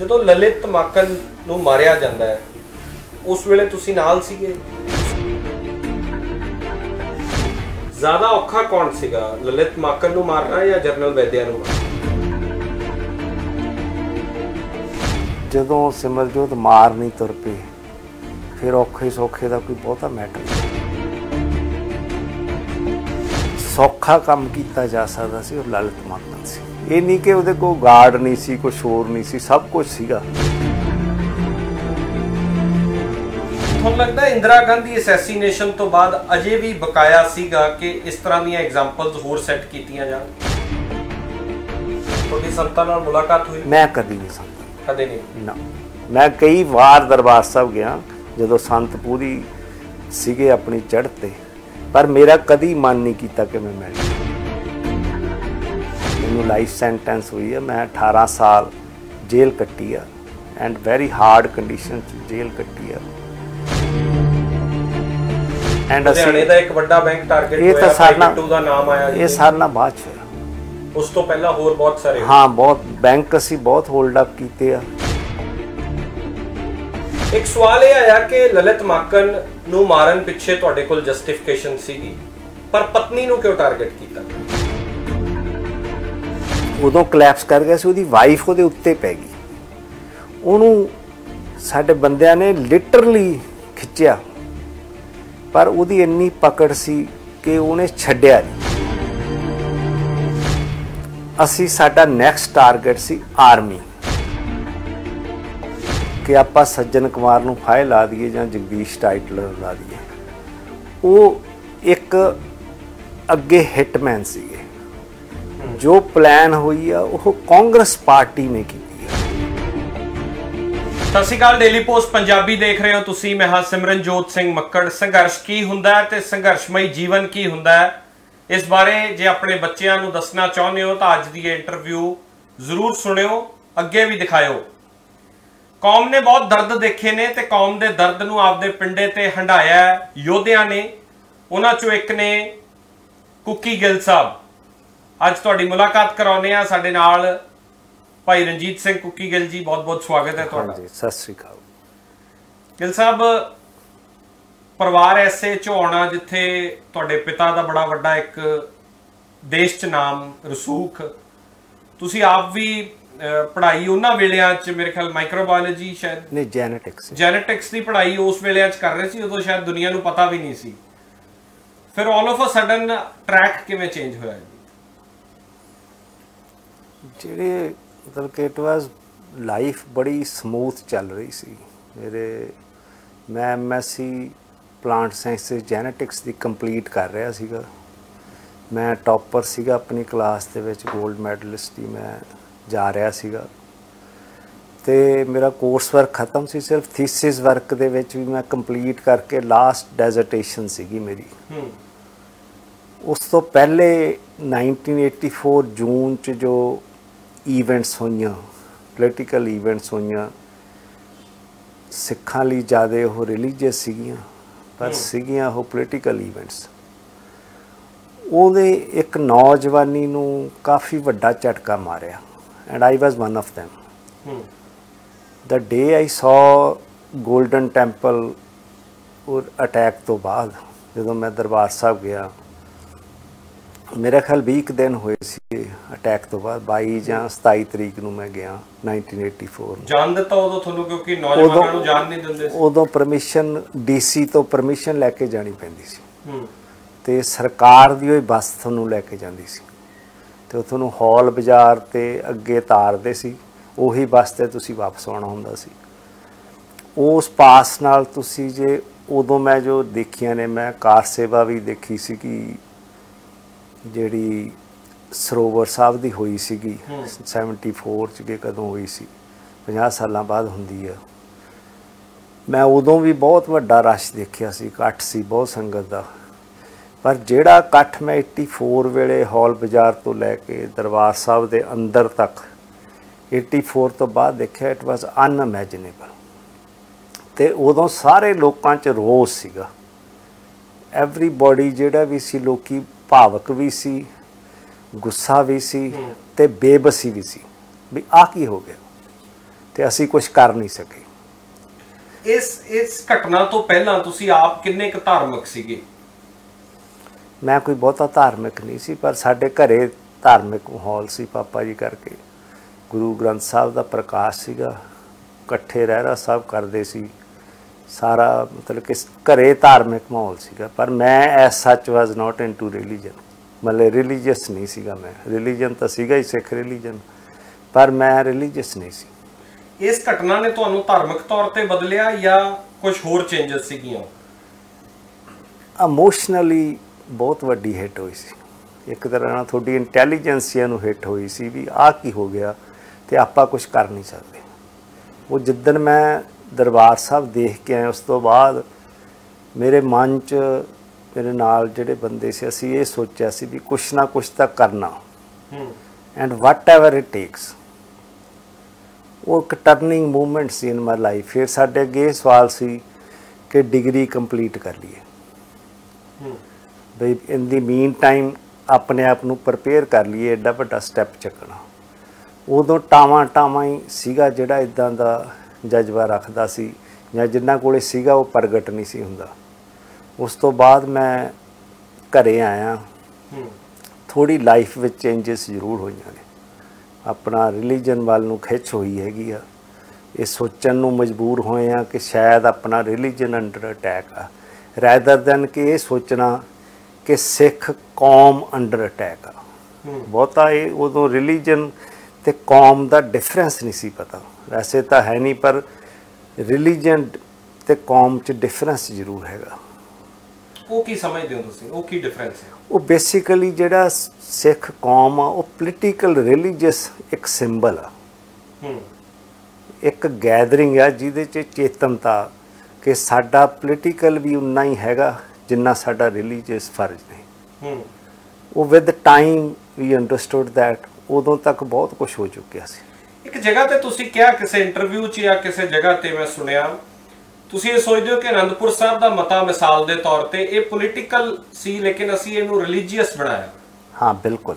ਜਦੋਂ ਲਲਿਤ ਮਾਕਨ ਨੂੰ ਮਾਰਿਆ ਜਾਂਦਾ ਹੈ, ਉਸ ਵੇਲੇ ਤੁਸੀਂ ਨਾਲ ਸੀਗੇ? ਜ਼ਿਆਦਾ ਔਖਾ ਕੌਣ ਸੀਗਾ, ਲਲਿਤ ਮਾਕਨ ਨੂੰ ਮਾਰਨਾ ਜਾਂ ਜਰਨਲ ਵੈਦਿਆ ਨੂੰ ਜਦੋਂ ਸਿਮਰਜੋਤ ਮਾਰ ਨਹੀਂ ਤੁਰ ਪਈ, ਫਿਰ ਔਖੇ ਸੌਖੇ ਦਾ ਕੋਈ ਬਹੁਤਾ ਮੈਟਰ ਸੌਖਾ ਕੰਮ ਕੀਤਾ ਜਾ ਸਕਦਾ ਸੀ ਉਹ ਲਲਿਤ ਮਾਰਨਾ ਸੀ। ਇਹ ਨਹੀਂ ਕਿ ਉਹਦੇ ਕੋਲ ਗਾਰਡ ਨਹੀਂ ਸੀ ਕੁਝ ਹੋਰ ਨਹੀਂ ਸੀ ਸਭ ਕੁਝ ਸੀਗਾ। ਤੁਹਾਨੂੰ ਲੱਗਦਾ ਇੰਦਰਾ ਗਾਂਧੀ ਅਸੈਸੀਨੇਸ਼ਨ ਤੋਂ ਬਾਅਦ ਅਜੇ ਵੀ ਬਕਾਇਆ ਸੀਗਾ ਕਿ ਇਸ ਤਰ੍ਹਾਂ ਦੀਆਂ ਐਗਜ਼ਾਮਪਲਸ ਹੋਰ ਸੈੱਟ ਕੀਤੀਆਂ ਜਾਣ? ਤੁਹਾਡੀ ਸੰਤਾਂ ਨਾਲ ਮੁਲਾਕਾਤ ਹੋਈ? ਮੈਂ ਕਦੀ ਨਹੀਂ ਸਮਝਦਾ ਕਦੇ ਨਹੀਂ? ਨਾ। ਮੈਂ ਕਈ ਵਾਰ ਦਰਬਾਰ ਸਾਹਿਬ ਗਿਆ ਜਦੋਂ ਸੰਤ ਪੂਰੀ ਸੀਗੇ ਆਪਣੀ ਚੜ੍ਹ ਤੇ ਪਰ ਮੇਰਾ ਕਦੀ ਮਨ ਨਹੀਂ ਕੀਤਾ ਕਿ ਮੈਂ ਮਿਲ ਮੈਨੂੰ ਲਾਈਫ ਸੈਂਟੈਂਸ ਹੋਈ ਹੈ ਮੈਂ 18 ਸਾਲ ਜੇਲ੍ਹ ਕੱਟੀ ਆ ਐਂਡ ਵੈਰੀ ਹਾਰਡ ਕੰਡੀਸ਼ਨ ਚ ਜੇਲ੍ਹ ਕੱਟੀ ਆ। ਐਂਡ ਲੁਧਿਆਣੇ ਦਾ ਇੱਕ ਵੱਡਾ ਬੈਂਕ ਟਾਰਗੇਟ ਇਹ ਤਾਂ ਹੋਇਆ ਸਾਡਾ ਟੂ ਦਾ ਨਾਮ ਆਇਆ। ਇਹ ਨਾ ਬਾਅਦ ਚ। ਉਸ ਤੋਂ ਪਹਿਲਾਂ ਹੋਰ ਬਹੁਤ ਸਾਰੇ ਹਾਂ ਬਹੁਤ ਬੈਂਕ ਅਸੀਂ ਬਹੁਤ ਹੋਲਡ ਅਪ ਕੀਤੇ ਆ। ਇੱਕ ਸਵਾਲ ਇਹ ਆਇਆ ਕਿ ਲਲਿਤ ਮਾਕਨ ਨੂੰ ਮਾਰਨ ਪਿੱਛੇ ਤੁਹਾਡੇ ਕੋਲ ਜਸਟੀਫਿਕੇਸ਼ਨ ਸੀਗੀ ਪਰ ਪਤਨੀ ਨੂੰ ਕਿਉਂ ਟਾਰਗੇਟ ਕੀਤਾ? ਉਦੋਂ ਕਲੈਪਸ ਕਰ ਗਿਆ ਸੀ, ਉਹਦੀ ਵਾਈਫ ਉਹਦੇ ਉੱਤੇ ਪੈ ਗਈ। ਉਹਨੂੰ ਸਾਡੇ ਬੰਦਿਆਂ ਨੇ ਲਿਟਰਲੀ ਖਿੱਚਿਆ। ਪਰ ਉਹਦੀ ਇੰਨੀ ਪਕੜ ਸੀ ਕਿ ਉਹਨੇ ਛੱਡਿਆ ਨਹੀਂ। ਅਸੀਂ ਸਾਡਾ ਨੈਕਸਟ ਟਾਰਗੇਟ ਸੀ ਆਰਮੀ ਕਿ ਆਪਾਂ ਸੱਜਣ ਕੁਮਾਰ ਨੂੰ ਫਾਇਲ ਲਾ ਦਈਏ ਜਾਂ ਜਗਦੀਸ਼ ਟਾਈਟਲਰ ਲਾ ਦਈਏ। ਉਹ ਇੱਕ ਅੱਗੇ ਹਿਟਮੈਨ ਸੀ। ਜੋ ਪਲਾਨ ਹੋਈ ਆ, ਉਹ ਕਾਂਗਰਸ ਪਾਰਟੀ ਨੇ ਕੀਤੀ ਹੈ ਸਤਿ ਸ਼੍ਰੀ ਅਕਾਲ ਡੇਲੀ ਪੋਸਟ ਪੰਜਾਬੀ ਦੇਖ ਰਹੇ ਹੋ ਤੁਸੀਂ। ਮੈਂ ਹਾਂ ਸਿਮਰਨਜੋਤ ਸਿੰਘ ਮੱਕੜ। ਸੰਘਰਸ਼ ਕੀ ਹੁੰਦਾ ਹੈ ਤੇ ਸੰਘਰਸ਼ਮਈ ਜੀਵਨ ਕੀ ਹੁੰਦਾ ਹੈ? ਇਸ ਬਾਰੇ ਜੇ ਆਪਣੇ ਬੱਚਿਆਂ ਨੂੰ ਦੱਸਣਾ ਚਾਹੁੰਦੇ ਹੋ ਤਾਂ ਅੱਜ ਦੀ ਇਹ ਇੰਟਰਵਿਊ ਜ਼ਰੂਰ ਸੁਣਿਓ, ਅੱਗੇ ਵੀ ਦਿਖਾਇਓ। ਕੌਮ ਨੇ ਬਹੁਤ ਦਰਦ ਦੇਖੇ ਨੇ ਤੇ ਕੌਮ ਦੇ ਦਰਦ ਨੂੰ ਆਪਦੇ ਪਿੰਡੇ ਤੇ ਹੰਡਾਇਆ ਯੋਧਿਆਂ ਨੇ। ਉਹਨਾਂ ਚੋਂ ਇੱਕ ਨੇ ਕੁੱਕੀ ਗਿੱਲ ਸਾਹਿਬ। ਅੱਜ ਤੁਹਾਡੀ ਮੁਲਾਕਾਤ ਕਰਾਉਨੇ ਆ ਸਾਡੇ ਨਾਲ ਭਾਈ ਰਣਜੀਤ ਸਿੰਘ ਕੁੱਕੀ ਗਿੱਲ ਜੀ ਬਹੁਤ ਬਹੁਤ ਸਵਾਗਤ ਹੈ ਤੁਹਾਡਾ। ਹਾਂਜੀ ਸਤਿ ਸ੍ਰੀ ਅਕਾਲ। ਗਿੱਲ ਸਾਹਿਬ ਪਰਿਵਾਰ ਐਸੇ ਆਉਣਾ ਜਿੱਥੇ ਤੁਹਾਡੇ ਪਿਤਾ ਦਾ ਬੜਾ ਵੱਡਾ ਇੱਕ ਦੇਸ਼ ਚ ਨਾਮ ਰਸੂਖ। ਤੁਸੀਂ ਆਪ ਵੀ ਪੜ੍ਹਾਈ ਉਹਨਾਂ ਵੇਲਿਆਂ ਚ ਮੇਰੇ ਖਿਆਲ ਮਾਈਕਰੋਬਾਇਓਲੋਜੀ ਸ਼ਾਇਦ? ਨੇ ਜੈਨੇਟਿਕਸ ਜੈਨੇਟਿਕਸ ਦੀ ਪੜ੍ਹਾਈ ਉਸ ਵੇਲਿਆਂ ਚ ਕਰ ਰਹੇ ਸੀ ਉਦੋਂ ਸ਼ਾਇਦ ਦੁਨੀਆ ਨੂੰ ਪਤਾ ਵੀ ਨਹੀਂ ਸੀ। ਫਿਰ all of a sudden track ਕਿਵੇਂ ਚੇਂਜ ਹੋਇਆ ਜੀ? ਜਿਹੜੇ ਮਤਲਬ ਕਿ ਇਟ ਵਾਸ ਲਾਈਫ ਬੜੀ ਸਮੂਥ ਚੱਲ ਰਹੀ ਸੀ। ਮੇਰੇ ਮੈਂ ਐਮਐਸਸੀ ਪਲਾਂਟ ਸਾਇੰਸ ਜੈਨੇਟਿਕਸ ਦੀ ਕੰਪਲੀਟ ਕਰ ਰਿਹਾ ਸੀਗਾ। ਮੈਂ ਟੌਪਰ ਸੀਗਾ ਆਪਣੀ ਕਲਾਸ ਦੇ ਵਿੱਚ 골ਡ ਮੈਡਲਿਸਟ ਹੀ ਮੈਂ ਜਾ ਰਿਹਾ ਸੀਗਾ। ਤੇ ਮੇਰਾ ਕੋਰਸ ਵਰਕ ਖਤਮ ਸੀ ਸਿਰਫ ਥੀਸਿਸ ਵਰਕ ਦੇ ਵਿੱਚ ਵੀ ਮੈਂ ਕੰਪਲੀਟ ਕਰਕੇ ਲਾਸਟ ਡੈਜ਼ਰਟੇਸ਼ਨ ਸੀਗੀ ਮੇਰੀ। ਹੂੰ। ਉਸ ਤੋਂ ਪਹਿਲੇ 1984 ਜੂਨ ਚ ਜੋ ਇਵੈਂਟਸ ਹੋਈਆਂ ਪੋਲੀਟੀਕਲ ਇਵੈਂਟਸ ਹੋਈਆਂ ਸਿੱਖਾਂ ਲਈ ਜ਼ਿਆਦਾ ਉਹ ਰਿਲੀਜੀਅਸ ਸੀਗੀਆਂ ਪਰ ਸੀਗੀਆਂ ਉਹ ਪੋਲੀਟੀਕਲ ਇਵੈਂਟਸ ਉਹਦੇ ਇੱਕ ਨੌਜਵਾਨੀ ਨੂੰ ਕਾਫੀ ਵੱਡਾ ਝਟਕਾ ਮਾਰਿਆ and I was one of them the day I saw golden temple ਉਹ ਅਟੈਕ ਤੋਂ ਬਾਅਦ ਜਦੋਂ ਮੈਂ ਦਰਬਾਰ ਸਾਹਿਬ ਗਿਆ ਮੇਰੇ ਖਿਆਲ 20 ਕੁ ਦਿਨ ਹੋਏ ਸੀ ਅਟੈਕ ਤੋਂ ਬਾਅਦ 22 ਜਾਂ 27 ਤਰੀਕ ਨੂੰ ਮੈਂ ਗਿਆ 1984 ਨੂੰ। ਜਾਣ ਦਿੱਤਾ ਉਦੋਂ ਤੁਹਾਨੂੰ ਕਿਉਂਕਿ ਨੌਜਵਾਨਾਂ ਨੂੰ ਜਾਣ ਨਹੀਂ ਦਿੰਦੇ ਸੀ? ਉਦੋਂ ਪਰਮਿਸ਼ਨ ਡੀਸੀ ਤੋਂ ਪਰਮਿਸ਼ਨ ਲੈ ਕੇ ਜਾਣੀ ਪੈਂਦੀ ਸੀ। ਹੂੰ। ਤੇ ਸਰਕਾਰ ਦੀ ਉਹ ਬੱਸ ਤੁਹਾਨੂੰ ਲੈ ਕੇ ਜਾਂਦੀ ਸੀ। ਤੇ ਉਹ ਤੁਹਾਨੂੰ ਹਾਲ ਬਾਜ਼ਾਰ ਤੇ ਅੱਗੇ ਤਾਰਦੇ ਸੀ ਉਹੀ ਬੱਸ ਤੇ ਤੁਸੀਂ ਵਾਪਸ ਆਉਣਾ ਹੁੰਦਾ ਸੀ। ਉਸ ਪਾਸ ਨਾਲ ਤੁਸੀਂ ਜੇ ਉਦੋਂ ਮੈਂ ਜੋ ਦੇਖੀਆਂ ਨੇ ਮੈਂ ਕਾਰ ਸੇਵਾ ਵੀ ਦੇਖੀ ਸੀ ਕਿ ਜਿਹੜੀ ਸਰੋਵਰ ਸਾਹਿਬ ਦੀ ਹੋਈ ਸੀਗੀ 74 ਚ ਕਿ ਕਦੋਂ ਹੋਈ ਸੀ 50 ਸਾਲਾਂ ਬਾਅਦ ਹੁੰਦੀ ਆ। ਮੈਂ ਉਦੋਂ ਵੀ ਬਹੁਤ ਵੱਡਾ ਰਸ਼ ਦੇਖਿਆ ਸੀ ਇਕੱਠ ਸੀ ਬਹੁਤ ਸੰਗਤ ਦਾ। ਪਰ ਜਿਹੜਾ ਇਕੱਠ ਮੈਂ 84 ਵੇਲੇ ਹਾਲ ਬਾਜ਼ਾਰ ਤੋਂ ਲੈ ਕੇ ਦਰਬਾਰ ਸਾਹਿਬ ਦੇ ਅੰਦਰ ਤੱਕ 84 ਤੋਂ ਬਾਅਦ ਦੇਖਿਆ ਇਟ ਵਾਸ ਅਨਇਮੇਜਿਨੇਬਲ ਤੇ ਉਦੋਂ ਸਾਰੇ ਲੋਕਾਂ 'ਚ ਰੋਸ ਸੀਗਾ। ਐਵਰੀਬਾਡੀ ਜਿਹੜਾ ਵੀ ਸੀ ਲੋਕੀ ਭਾਵਕ ਵੀ ਸੀ ਗੁੱਸਾ ਵੀ ਸੀ ਤੇ ਬੇਬਸੀ ਵੀ ਸੀ ਵੀ ਆ ਕੀ ਹੋ ਗਿਆ? ਤੇ ਅਸੀਂ ਕੁਝ ਕਰ ਨਹੀਂ ਸਕੇ। ਇਸ ਇਸ ਘਟਨਾ ਤੋਂ ਪਹਿਲਾਂ ਤੁਸੀਂ ਆਪ ਕਿੰਨੇ ਕੁ ਧਾਰਮਿਕ ਸੀਗੇ? ਮੈਂ ਕੋਈ ਬਹੁਤਾ ਧਾਰਮਿਕ ਨਹੀਂ ਸੀ ਪਰ ਸਾਡੇ ਘਰੇ ਧਾਰਮਿਕ ਮਾਹੌਲ ਸੀ ਪਾਪਾ ਜੀ ਕਰਕੇ। ਗੁਰੂ ਗ੍ਰੰਥ ਸਾਹਿਬ ਦਾ ਪ੍ਰਕਾਸ਼ ਸੀਗਾ। ਇਕੱਠੇ ਰਹਿਰਾ ਸਾਹਿਬ ਕਰਦੇ ਸੀ। ਸਾਰਾ ਮਤਲਬ ਕਿ ਘਰੇ ਧਾਰਮਿਕ ਮਾਹੌਲ ਸੀਗਾ ਪਰ ਮੈਂ as such was not into religion ਮਤਲਬ ਰਿਲੀਜੀਅਸ ਨਹੀਂ ਸੀਗਾ ਮੈਂ। ਰਿਲੀਜੀਅਨ ਤਾਂ ਸੀਗਾ ਹੀ ਸਿੱਖ ਰਿਲੀਜੀਅਨ ਪਰ ਮੈਂ ਰਿਲੀਜੀਅਸ ਨਹੀਂ ਸੀ। ਇਸ ਘਟਨਾ ਨੇ ਤੁਹਾਨੂੰ ਧਾਰਮਿਕ ਤੌਰ ਤੇ ਬਦਲਿਆ ਜਾਂ ਕੁਝ ਹੋਰ ਚੇਂਜਸ ਸੀਗੀਆਂ? ਇਮੋਸ਼ਨਲੀ ਬਹੁਤ ਵੱਡੀ ਹਿੱਟ ਹੋਈ ਸੀ। ਇੱਕ ਤਰ੍ਹਾਂ ਨਾਲ ਤੁਹਾਡੀ ਇੰਟੈਲੀਜੈਂਸੀਆ ਨੂੰ ਹਿੱਟ ਹੋਈ ਸੀ ਵੀ ਆਹ ਕੀ ਹੋ ਗਿਆ ਤੇ ਆਪਾਂ ਕੁਝ ਕਰ ਨਹੀਂ ਸਕਦੇ। ਉਹ ਜਿੱਦਨ ਮੈਂ ਦਰਬਾਰ ਸਾਹਿਬ ਦੇਖ ਕੇ ਆਇਆ ਉਸ ਤੋਂ ਬਾਅਦ ਮੇਰੇ ਮਨ 'ਚ ਮੇਰੇ ਨਾਲ ਜਿਹੜੇ ਬੰਦੇ ਸੀ ਅਸੀਂ ਇਹ ਸੋਚਿਆ ਸੀ ਵੀ ਕੁਛ ਨਾ ਕੁਛ ਤਾਂ ਕਰਨਾ। ਹੂੰ। And whatever it takes ਉਹ ਇੱਕ ਟਰਨਿੰਗ ਮੂਵਮੈਂਟ ਸੀ ਇਨ ਮਾਈ ਲਾਈਫ ਫਿਰ ਸਾਡੇ ਅੱਗੇ ਇਹ ਸਵਾਲ ਸੀ ਕਿ ਡਿਗਰੀ ਕੰਪਲੀਟ ਕਰ ਲਈਏ। ਹੂੰ। ਬਈ ਇਨ ਦੀ ਮੀਨ ਟਾਈਮ ਆਪਣੇ ਆਪ ਨੂੰ ਪ੍ਰਪੇਅਰ ਕਰ ਲਈਏ ਐਡਾ ਵੱਡਾ ਸਟੈਪ ਚੱਕਣਾ। ਉਦੋਂ ਟਾਵਾਂ ਟਾਵਾਂ ਹੀ ਸੀਗਾ ਜਿਹੜਾ ਇਦਾਂ ਦਾ ਜਜ਼ਬਾ ਰੱਖਦਾ ਸੀ ਜਾਂ ਜਿੰਨਾ ਕੋਲੇ ਸੀਗਾ ਉਹ ਪ੍ਰਗਟ ਨਹੀਂ ਸੀ ਹੁੰਦਾ। ਉਸ ਤੋਂ ਬਾਅਦ ਮੈਂ ਘਰੇ ਆਇਆ। ਥੋੜੀ ਲਾਈਫ ਵਿੱਚ ਚੇਂਜਸ ਜ਼ਰੂਰ ਹੋਈਆਂ ਨੇ। ਆਪਣਾ ਰਿਲੀਜਨ ਵੱਲ ਨੂੰ ਖਿੱਚ ਹੋਈ ਹੈਗੀ ਆ। ਇਹ ਸੋਚਣ ਨੂੰ ਮਜਬੂਰ ਹੋਏ ਆ ਕਿ ਸ਼ਾਇਦ ਆਪਣਾ ਰਿਲੀਜਨ ਅੰਡਰ ਅਟੈਕ ਆ। ਰੈਦਰ ਦੈਨ ਕਿ ਇਹ ਸੋਚਣਾ ਕਿ ਸਿੱਖ ਕੌਮ ਅੰਡਰ ਅਟੈਕ ਆ। ਬਹੁਤਾ ਇਹ ਉਦੋਂ ਰਿਲੀਜਨ ਤੇ ਕੌਮ ਦਾ ਡਿਫਰੈਂਸ ਨਹੀਂ ਸੀ ਪਤਾ। ਵੈਸੇ ਤਾਂ ਹੈ ਨਹੀਂ ਪਰ ਰਿਲੀਜਨ ਤੇ ਕੌਮ 'ਚ ਡਿਫਰੈਂਸ ਜ਼ਰੂਰ ਹੈਗਾ। ਉਹ ਕੀ ਸਮਝਦੇ ਹੋ ਤੁਸੀਂ? ਉਹ ਕੀ ਡਿਫਰੈਂਸ ਹੈ? ਉਹ ਬੇਸਿਕਲੀ ਜਿਹੜਾ ਸਿੱਖ ਕੌਮ ਆ ਉਹ ਪੋਲੀਟੀਕਲ ਰਿਲੀਜੀਅਸ ਇੱਕ ਸਿੰਬਲ ਆ। ਹੂੰ। ਇੱਕ ਗੈਦਰਿੰਗ ਆ ਜਿਹਦੇ 'ਚ ਚੇਤਨਤਾ ਕਿ ਸਾਡਾ ਪੋਲੀਟੀਕਲ ਵੀ ਉਨਾ ਹੀ ਹੈਗਾ ਜਿੰਨਾ ਸਾਡਾ ਰਿਲੀਜੀਅਸ ਫਰਜ਼ ਨੇ। ਹੂੰ। ਉਹ with time we understood that ਉਦੋਂ ਤੱਕ ਬਹੁਤ ਕੁਝ ਹੋ ਚੁੱਕਿਆ ਸੀ। ਇੱਕ ਜਗ੍ਹਾ ਤੇ ਤੁਸੀਂ ਕਿਹਾ ਕਿਸੇ ਇੰਟਰਵਿਊ 'ਚ ਜਾਂ ਕਿਸੇ ਜਗ੍ਹਾ ਤੇ ਮੈਂ ਸੁਣਿਆ ਤੁਸੀਂ ਇਹ ਸੋਚਦੇ ਹੋ ਕਿ ਅਨੰਦਪੁਰ ਸਾਹਿਬ ਦਾ ਮਤਾ ਮਿਸਾਲ ਦੇ ਤੌਰ ਤੇ ਇਹ ਪੋਲੀਟੀਕਲ ਸੀ ਲੇਕਿਨ ਅਸੀਂ ਇਹਨੂੰ ਰਿਲੀਜੀਅਸ ਬਣਾਇਆ। ਹਾਂ ਬਿਲਕੁਲ।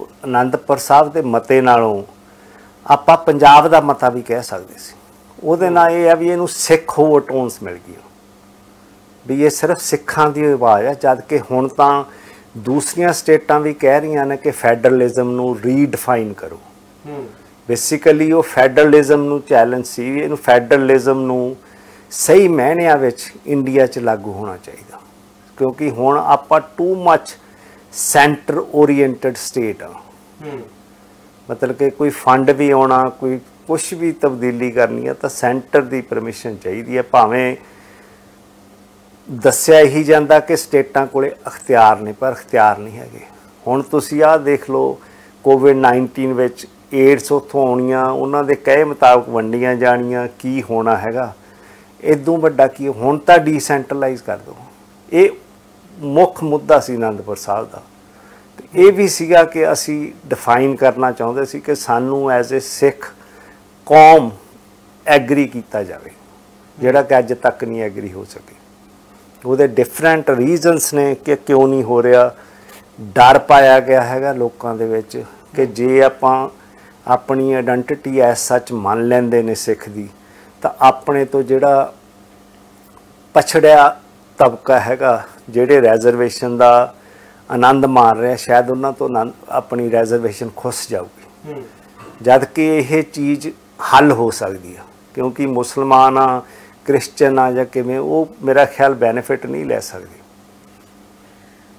ਆਨੰਦਪੁਰ ਸਾਹਿਬ ਦੇ ਮਤੇ ਨਾਲੋਂ ਆਪਾਂ ਪੰਜਾਬ ਦਾ ਮਤਾ ਵੀ ਕਹਿ ਸਕਦੇ ਸੀ। ਉਹਦੇ ਨਾਲ ਇਹ ਆ ਵੀ ਇਹਨੂੰ ਸਿੱਖ ਹੋਰ ਟੋਨਸ ਮਿਲ ਗਈ ਵੀ ਇਹ ਸਿਰਫ ਸਿੱਖਾਂ ਦੀ ਆਵਾਜ਼ ਆ ਜਦ ਕਿ ਹੁਣ ਤਾਂ ਦੂਸਰੀਆਂ ਸਟੇਟਾਂ ਵੀ ਕਹਿ ਰਹੀਆਂ ਨੇ ਕਿ ਫੈਡਰਲਿਜ਼ਮ ਨੂੰ ਰੀਡਿਫਾਈਨ ਕਰੋ। ਹੂੰ। ਬੇਸਿਕਲੀ ਉਹ ਫੈਡਰਲਿਜ਼ਮ ਨੂੰ ਚੈਲੰਜ ਸੀ ਇਹਨੂੰ ਫੈਡਰਲਿਜ਼ਮ ਨੂੰ ਸਹੀ ਮਾਇਨਿਆਂ ਵਿੱਚ ਇੰਡੀਆ 'ਚ ਲਾਗੂ ਹੋਣਾ ਚਾਹੀਦਾ। ਕਿਉਂਕਿ ਹੁਣ ਆਪਾਂ too much centre oriented state ਆ। ਹੂੰ। ਮਤਲਬ ਕਿ ਕੋਈ ਫੰਡ ਵੀ ਆਉਣਾ ਕੋਈ ਕੁਝ ਵੀ ਤਬਦੀਲੀ ਕਰਨੀ ਹੈ ਤਾਂ ਸੈਂਟਰ ਦੀ ਪਰਮਿਸ਼ਨ ਚਾਹੀਦੀ ਹੈ ਭਾਵੇਂ ਦੱਸਿਆ ਹੀ ਜਾਂਦਾ ਕਿ ਸਟੇਟਾਂ ਕੋਲੇ ਅਖਤਿਆਰ ਨੇ ਪਰ ਅਖਤਿਆਰ ਨਹੀਂ ਹੈਗੇ। ਹੁਣ ਤੁਸੀਂ ਆਹ ਦੇਖ ਲਓ ਕੋਵਿਡ 19 ਵਿੱਚ ਏਡਸ ਉੱਥੋਂ ਆਉਣੀਆਂ, ਉਹਨਾਂ ਦੇ ਕਹੇ ਮੁਤਾਬਕ ਵੰਡੀਆਂ ਜਾਣੀਆਂ, ਕੀ ਹੋਣਾ ਹੈਗਾ। ਇਦੋਂ ਵੱਡਾ ਕੀ ਹੁਣ ਤਾਂ ਡੀਸੈਂਟਰਲਾਈਜ਼ ਕਰ ਦਿਓ। ਇਹ ਮੁੱਖ ਮੁੱਦਾ ਸੀ ਆਨੰਦਪੁਰ ਸਾਹਿਬ ਦਾ। ਤੇ ਇਹ ਵੀ ਸੀਗਾ ਕਿ ਅਸੀਂ ਡਿਫਾਈਨ ਕਰਨਾ ਚਾਹੁੰਦੇ ਸੀ ਕਿ ਸਾਨੂੰ ਐਜ਼ ਅ ਸਿੱਖ ਕੌਮ ਐਗਰੀ ਕੀਤਾ ਜਾਵੇ, ਜਿਹੜਾ ਕਿ ਅੱਜ ਤੱਕ ਨਹੀਂ ਐਗਰੀ ਹੋ ਸਕੇ। ਉਹਦੇ ਡਿਫਰੈਂਟ ਰੀਜ਼ਨਸ ਨੇ ਕਿ ਕਿਉਂ ਨਹੀਂ ਹੋ ਰਿਹਾ। ਡਰ ਪਾਇਆ ਗਿਆ ਹੈਗਾ ਲੋਕਾਂ ਦੇ ਵਿੱਚ ਕਿ ਜੇ ਆਪਾਂ ਆਪਣੀ ਆਇਡੈਂਟੀਟੀ ਐਸ ਸੱਚ ਮੰਨ ਲੈਂਦੇ ਨੇ ਸਿੱਖ ਦੀ ਤਾਂ ਆਪਣੇ ਤੋਂ ਜਿਹੜਾ ਪਛੜਿਆ ਤਬਕਾ ਹੈਗਾ ਜਿਹੜੇ ਰੈਜ਼ਰਵੇਸ਼ਨ ਦਾ ਆਨੰਦ ਮਾਣ ਰਿਹਾ ਸ਼ਾਇਦ ਉਹਨਾਂ ਤੋਂ ਆਪਣੀ ਰੈਜ਼ਰਵੇਸ਼ਨ ਖੁੱਸ ਜਾਊਗੀ। ਜਦ ਕਿ ਇਹ ਚੀਜ਼ ਹੱਲ ਹੋ ਸਕਦੀ ਆ ਕਿਉਂਕਿ ਮੁਸਲਮਾਨ ਆ ਕ੍ਰਿਸਚੀਅਨ ਆ ਜਾਂ ਕਿਵੇਂ ਉਹ ਮੇਰਾ ਖਿਆਲ ਬੈਨੀਫਿਟ ਨਹੀਂ ਲੈ ਸਕਦੇ।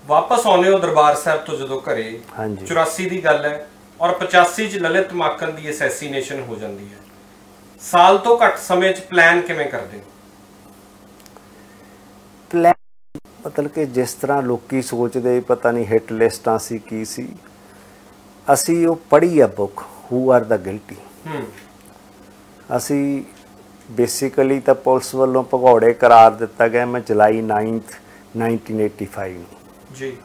ਵਾਪਸ ਆਉਨੇ ਹੋ ਦਰਬਾਰ ਸਾਹਿਬ ਤੋਂ ਜਦੋਂ ਘਰੇ ਹਾਂਜੀ। 84 ਦੀ ਗੱਲ ਹੈ ਔਰ 85 ਚ ਲਲਿਤ ਮਾਕਨ ਦੀ ਅਸੈਸੀਨੇਸ਼ਨ ਹੋ ਜਾਂਦੀ ਹੈ। ਸਾਲ ਤੋਂ ਘੱਟ ਸਮੇਂ ਚ ਪਲਾਨ ਕਿਵੇਂ ਕਰਦੇ ਹੋ? ਪਲਾਨ ਮਤਲਬ ਕਿ ਜਿਸ ਤਰ੍ਹਾਂ ਲੋਕੀ ਸੋਚਦੇ ਪਤਾ ਨਹੀਂ ਹਿੱਟ ਲਿਸਟਾਂ ਸੀ ਕੀ ਸੀ ਅਸੀਂ ਉਹ ਪੜ੍ਹੀ ਆ book who are the guilty ਅਸੀਂ ਬੇਸਿਕਲੀ ਤਾਂ ਪੁਲਿਸ ਵੱਲੋਂ ਭਗੌੜੇ ਕਰਾਰ ਦਿੱਤਾ ਗਿਆ ਮੈਂ ਜੁਲਾਈ 9th 1985 ਨੂੰ। ਜੀ।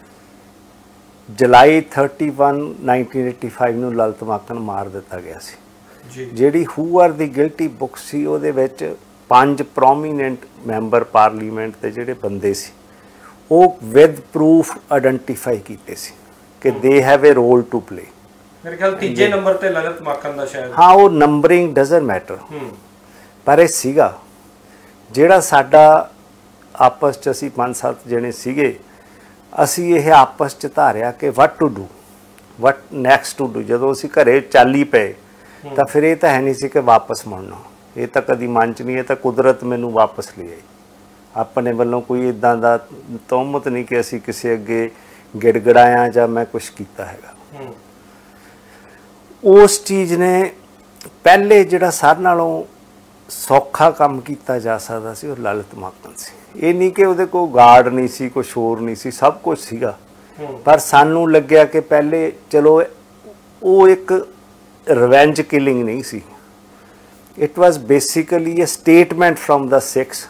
ਜੁਲਾਈ 31 1985 ਨੂੰ ਲਲਿਤ ਮਾਕਨ ਮਾਰ ਦਿੱਤਾ ਗਿਆ ਸੀ। ਜੀ। ਜਿਹੜੀ who are the guilty book ਸੀ ਉਹਦੇ ਵਿੱਚ ਪੰਜ ਪ੍ਰੋਮੀਨੈਂਟ ਮੈਂਬਰ ਪਾਰਲੀਮੈਂਟ ਦੇ ਜਿਹੜੇ ਬੰਦੇ ਸੀ ਉਹ ਵਿਦ ਪ੍ਰੂਫ ਆਇਡੈਂਟੀਫਾਈ ਕੀਤੇ ਸੀ ਕਿ they have a role to play ਮੇਰੇ ਖਿਆਲ ਤੀਜੇ ਨੰਬਰ ਤੇ ਲਲਿਤ ਮਾਖਨ ਦਾ ਸ਼ਾਇਦ। ਹਾਂ ਉਹ ਨੰਬਰਿੰਗ ਡਸਨਟ ਮੈਟਰ ਹੂੰ। ਪਰ ਇਹ ਸੀਗਾ। ਜਿਹੜਾ ਸਾਡਾ ਆਪਸ ਚ ਅਸੀਂ ਪੰਜ ਸੱਤ ਜਣੇ ਸੀਗੇ ਅਸੀਂ ਇਹ ਆਪਸ ਚ ਧਾਰਿਆ ਕਿ what to do what next to do ਜਦੋਂ ਅਸੀਂ ਘਰੇ ਚੱਲੀ ਪਏ ਤਾਂ ਫਿਰ ਇਹ ਤਾਂ ਹੈ ਨਹੀਂ ਸੀ ਕਿ ਵਾਪਸ ਮੁੜਨਾ। ਇਹ ਤਾਂ ਕਦੀ ਮਨ ਚ ਨਹੀਂ ਇਹ ਤਾਂ ਕੁਦਰਤ ਮੈਨੂੰ ਵਾਪਸ ਲੈ ਆਈ। ਆਪਣੇ ਵੱਲੋਂ ਕੋਈ ਇਦਾਂ ਦਾ ਤੋਮਤ ਨਹੀਂ ਕਿ ਅਸੀਂ ਕਿਸੇ ਅੱਗੇ ਗਿੜਗੜਾਇਆ ਜਾਂ ਮੈਂ ਕੁਝ ਕੀਤਾ ਹੈਗਾ। ਉਸ ਚੀਜ਼ ਨੇ ਪਹਿਲੇ ਜਿਹੜਾ ਸਾਰ ਨਾਲੋਂ ਸੌਖਾ ਕੰਮ ਕੀਤਾ ਜਾ ਸਕਦਾ ਸੀ ਉਹ ਲਲਿਤ ਮਾਕਨ ਸੀ। ਇਹ ਨਹੀਂ ਕਿ ਉਹਦੇ ਕੋਲ ਗਾਰਡ ਨਹੀਂ ਸੀ ਕੁਝ ਹੋਰ ਨਹੀਂ ਸੀ ਸਭ ਕੁਝ ਸੀਗਾ। ਪਰ ਸਾਨੂੰ ਲੱਗਿਆ ਕਿ ਪਹਿਲੇ ਚਲੋ ਉਹ ਇੱਕ ਰਿਵੈਂਜ ਕਿਲਿੰਗ ਨਹੀਂ ਸੀ। It was basically a statement from the Sikhs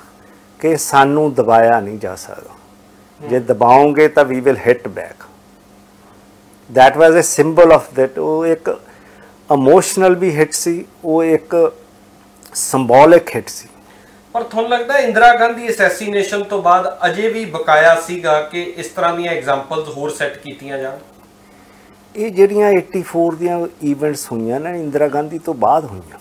ਕਿ ਸਾਨੂੰ ਦਬਾਇਆ ਨਹੀਂ ਜਾ ਸਕਦਾ। ਜੇ ਦਬਾਓਗੇ ਤਾਂ we will hit back that was a symbol of that ਉਹ ਇੱਕ ਇਮੋਸ਼ਨਲ ਵੀ ਹਿੱਟ ਸੀ ਉਹ ਇੱਕ ਸਿੰਬੋਲਿਕ ਹਿੱਟ ਸੀ। ਪਰ ਤੁਹਾਨੂੰ ਲੱਗਦਾ ਇੰਦਰਾ ਗਾਂਧੀ ਅਸੈਸੀਨੇਸ਼ਨ ਤੋਂ ਬਾਅਦ ਅਜੇ ਵੀ ਬਕਾਇਆ ਸੀਗਾ ਕਿ ਇਸ ਤਰ੍ਹਾਂ ਦੀਆਂ ਐਗਜ਼ਾਮਪਲਸ ਹੋਰ ਸੈੱਟ ਕੀਤੀਆਂ ਜਾਣ? ਇਹ ਜਿਹੜੀਆਂ 84 ਦੀਆਂ ਇਵੈਂਟਸ ਹੋਈਆਂ ਨਾ ਇੰਦਰਾ ਗਾਂਧੀ ਤੋਂ ਬਾਅਦ ਹੋਈਆਂ।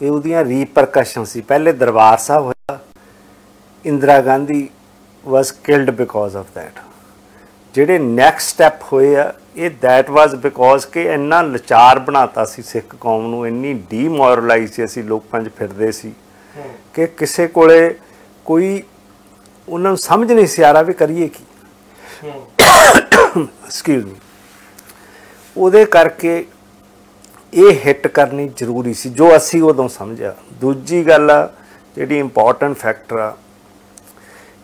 ਇਹ ਉਹਦੀਆਂ ਰੀਪਰਕਸ਼ਨ ਸੀ। ਪਹਿਲੇ ਦਰਬਾਰ ਸਾਹਿਬ ਹੋਇਆ Indira Gandhi was killed because of that ਜਿਹੜੇ ਨੈਕਸਟ ਸਟੈਪ ਹੋਏ ਆ ਇਹ ਦੈਟ ਵਾਸ ਬਿਕੋਜ਼ ਕਿ ਇੰਨਾ ਲਾਚਾਰ ਬਣਾਤਾ ਸੀ ਸਿੱਖ ਕੌਮ ਨੂੰ, ਇੰਨੀ ਡੀਮੋਰਲਾਈਜ਼ ਸੀ ਅਸੀਂ ਲੋਕਾਂ 'ਚ ਫਿਰਦੇ ਸੀ ਕਿ ਕਿਸੇ ਕੋਲੇ ਕੋਈ ਉਹਨਾਂ ਨੂੰ ਸਮਝ ਨਹੀਂ ਸੀ ਆ ਰਿਹਾ ਵੀ ਕਰੀਏ ਕੀ। ਹੂੰ ਐਕਸਕਿਊਜ਼ ਮੀ ਉਹਦੇ ਕਰਕੇ ਇਹ ਹਿੱਟ ਕਰਨੀ ਜ਼ਰੂਰੀ ਸੀ, ਜੋ ਅਸੀਂ ਉਦੋਂ ਸਮਝਿਆ। ਦੂਜੀ ਗੱਲ ਆ, ਜਿਹੜੀ ਇੰਪੋਰਟੈਂਟ ਫੈਕਟਰ ਆ,